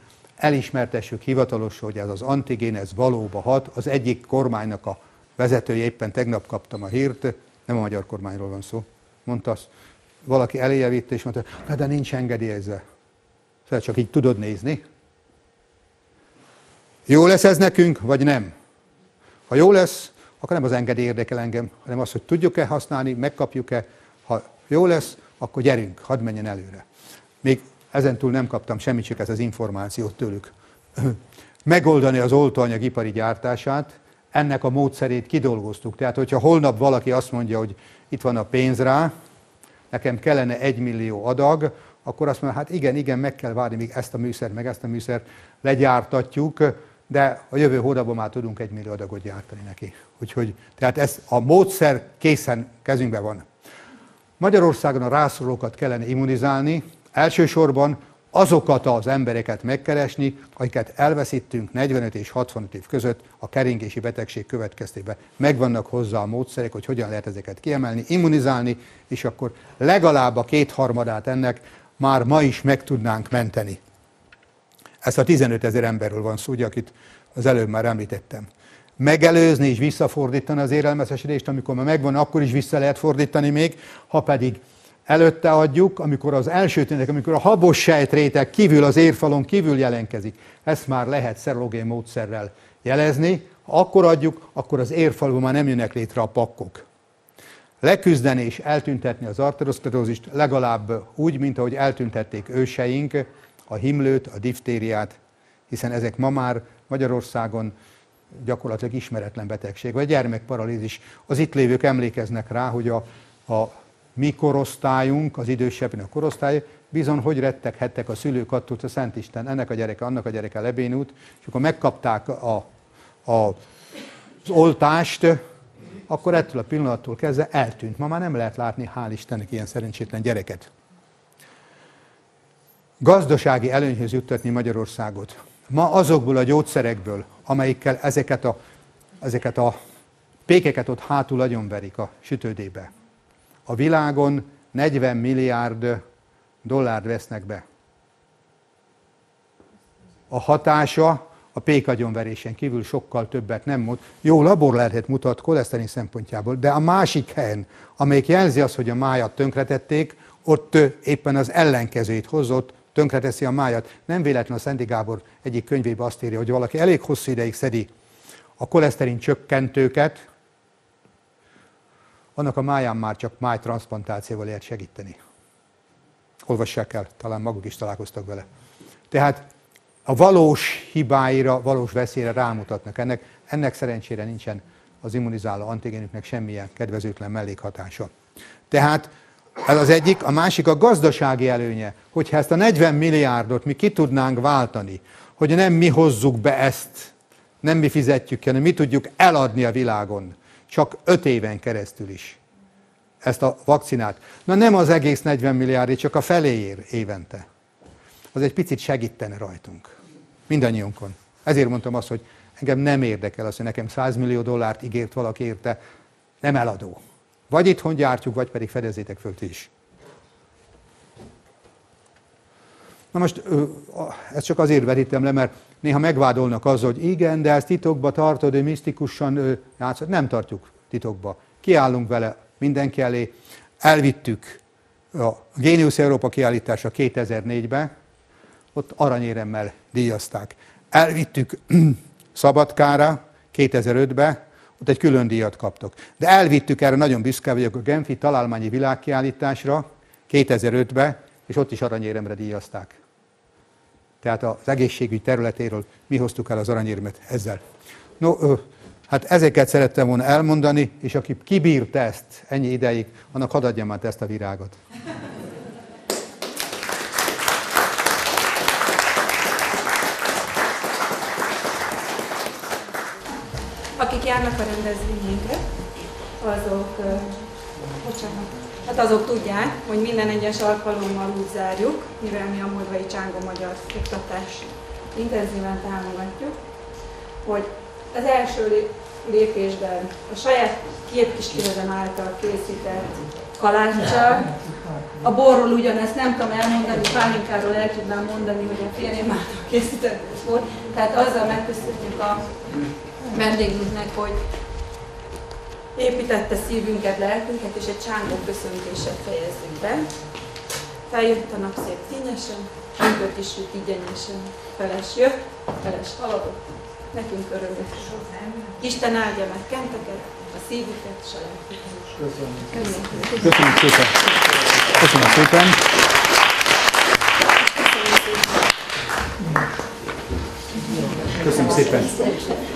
elismertessük hivatalos, hogy ez az antigén, ez valóba hat. Az egyik kormánynak a vezetője, éppen tegnap kaptam a hírt, nem a magyar kormányról van szó, mondta azt, valaki eléje vitte, és mondta, na de nincs engedélyezve. Szóval csak így tudod nézni. Jó lesz ez nekünk, vagy nem? Ha jó lesz, akkor nem az engedély érdekel engem, hanem az, hogy tudjuk-e használni, megkapjuk-e. Ha jó lesz, akkor gyerünk, hadd menjen előre. még ezentúl nem kaptam semmit, csak ez az információt tőlük. Megoldani az oltóanyag ipari gyártását, ennek a módszerét kidolgoztuk. Tehát, hogyha holnap valaki azt mondja, hogy itt van a pénz rá, nekem kellene egy millió adag, akkor azt mondja, hát igen, igen, meg kell várni, míg ezt a műszert, meg ezt a műszert legyártatjuk, de a jövő hónapban már tudunk egy millió adagot gyártani neki. Úgyhogy, tehát ez a módszer készen kezünkben van. Magyarországon a rászorulókat kellene immunizálni, elsősorban azokat az embereket megkeresni, akiket elveszítünk 45 és 65 év között a keringési betegség következtében. Megvannak hozzá a módszerek, hogy hogyan lehet ezeket kiemelni, immunizálni, és akkor legalább a kétharmadát ennek már ma is meg tudnánk menteni. Ez a 15 ezer emberről van szó, ugye, akit az előbb már említettem. Megelőzni és visszafordítani az érelmesesedést, amikor már megvan, akkor is vissza lehet fordítani még, ha pedig előtte adjuk, amikor az első tényleg, amikor a habos sejtréteg kívül, az érfalon kívül jelenkezik. Ezt már lehet szerológiai módszerrel jelezni. Ha akkor adjuk, akkor az érfalban már nem jönnek létre a pakkok. Leküzdeni és eltüntetni az arteroszklerózist legalább úgy, mint ahogy eltüntették őseink a himlőt, a diftériát, hiszen ezek ma már Magyarországon gyakorlatilag ismeretlen betegség, vagy gyermekparalízis. Az itt lévők emlékeznek rá, hogy a, a mi korosztályunk, az idősebb a korosztály, bizony, hogy retteghettek a szülők attól, hogy a Szentisten, ennek a gyereke, annak a gyereke lebénult, és akkor megkapták a, a, az oltást, akkor ettől a pillanattól kezdve eltűnt. Ma már nem lehet látni, hál' Istennek, ilyen szerencsétlen gyereket. Gazdasági előnyhöz juttatni Magyarországot. Ma azokból a gyógyszerekből, amelyikkel ezeket a, ezeket a pékeket ott hátul agyonverik a sütődébe, a világon 40 milliárd dollárt vesznek be. A hatása a pékagyonverésen kívül sokkal többet nem mut. Jó labor lehet mutat koleszterin szempontjából, de a másik helyen, amelyik jelzi azt, hogy a májat tönkretették, ott éppen az ellenkezőit hozott, tönkreteszi a májat. Nem véletlen a Szendi Gábor egyik könyvében azt írja, hogy valaki elég hosszú ideig szedi a koleszterin csökkentőket, annak a máján már csak májtranszplantációval lehet segíteni. Olvassák el, talán maguk is találkoztak vele. Tehát a valós hibáira, valós veszélyre rámutatnak ennek. Ennek szerencsére nincsen az immunizáló antigénüknek semmilyen kedvezőtlen mellékhatása. Tehát ez az egyik, a másik a gazdasági előnye, hogyha ezt a 40 milliárdot mi ki tudnánk váltani, hogy nem mi hozzuk be ezt, nem mi fizetjük hanem mi tudjuk eladni a világon, csak 5 éven keresztül is ezt a vakcinát. Na nem az egész 40 milliárd, csak a feléér évente. Az egy picit segítene rajtunk. Mindannyiunkon. Ezért mondtam azt, hogy engem nem érdekel az, hogy nekem 100 millió dollárt ígért valaki érte, nem eladó. Vagy itthon gyártjuk, vagy pedig fedezzétek föl ti is. Na most ezt csak azért verítem le, mert néha megvádolnak azzal, hogy igen, de ezt titokba tartod, hogy misztikusan játszott. Nem tartjuk titokba. Kiállunk vele mindenki elé. Elvittük a Génius Európa kiállítása 2004-ben, ott aranyéremmel díjazták. Elvittük Szabadkára 2005-ben, ott egy külön díjat kaptok. De elvittük erre, nagyon büszke vagyok, a Genfi találmányi világkiállításra 2005-ben, és ott is aranyéremre díjazták. Tehát az egészségügy területéről mi hoztuk el az aranyérmet ezzel. No, hát ezeket szerettem volna elmondani, és aki kibírt ezt ennyi ideig, annak hadd adjam már ezt a virágot. akik járnak a rendezvényünkre, azok, bocsánat, hát azok tudják, hogy minden egyes alkalommal úgy zárjuk, mivel mi a Moldvai Csángó Magyar Oktatást intenzíven támogatjuk, hogy az első lépésben a saját két kísérletem által készített kaláccsal, a borról ugyanezt nem tudom elmondani, pálinkáról el tudnám mondani, hogy a férjem által készített volt, tehát azzal megköszönjük a vendégünknek, hogy építette szívünket, lelkünket, és egy csángó köszöntéssel fejezzük be. Feljött a nap szép fényesen, Minket is jut igényesen. Feles jött, feles haladott, nekünk örömök. Isten áldja meg kenteket, a szívüket, s a lelküket. Köszönöm. Köszönöm. Köszönöm szépen. Köszönöm szépen. Köszönöm szépen. Köszönöm szépen.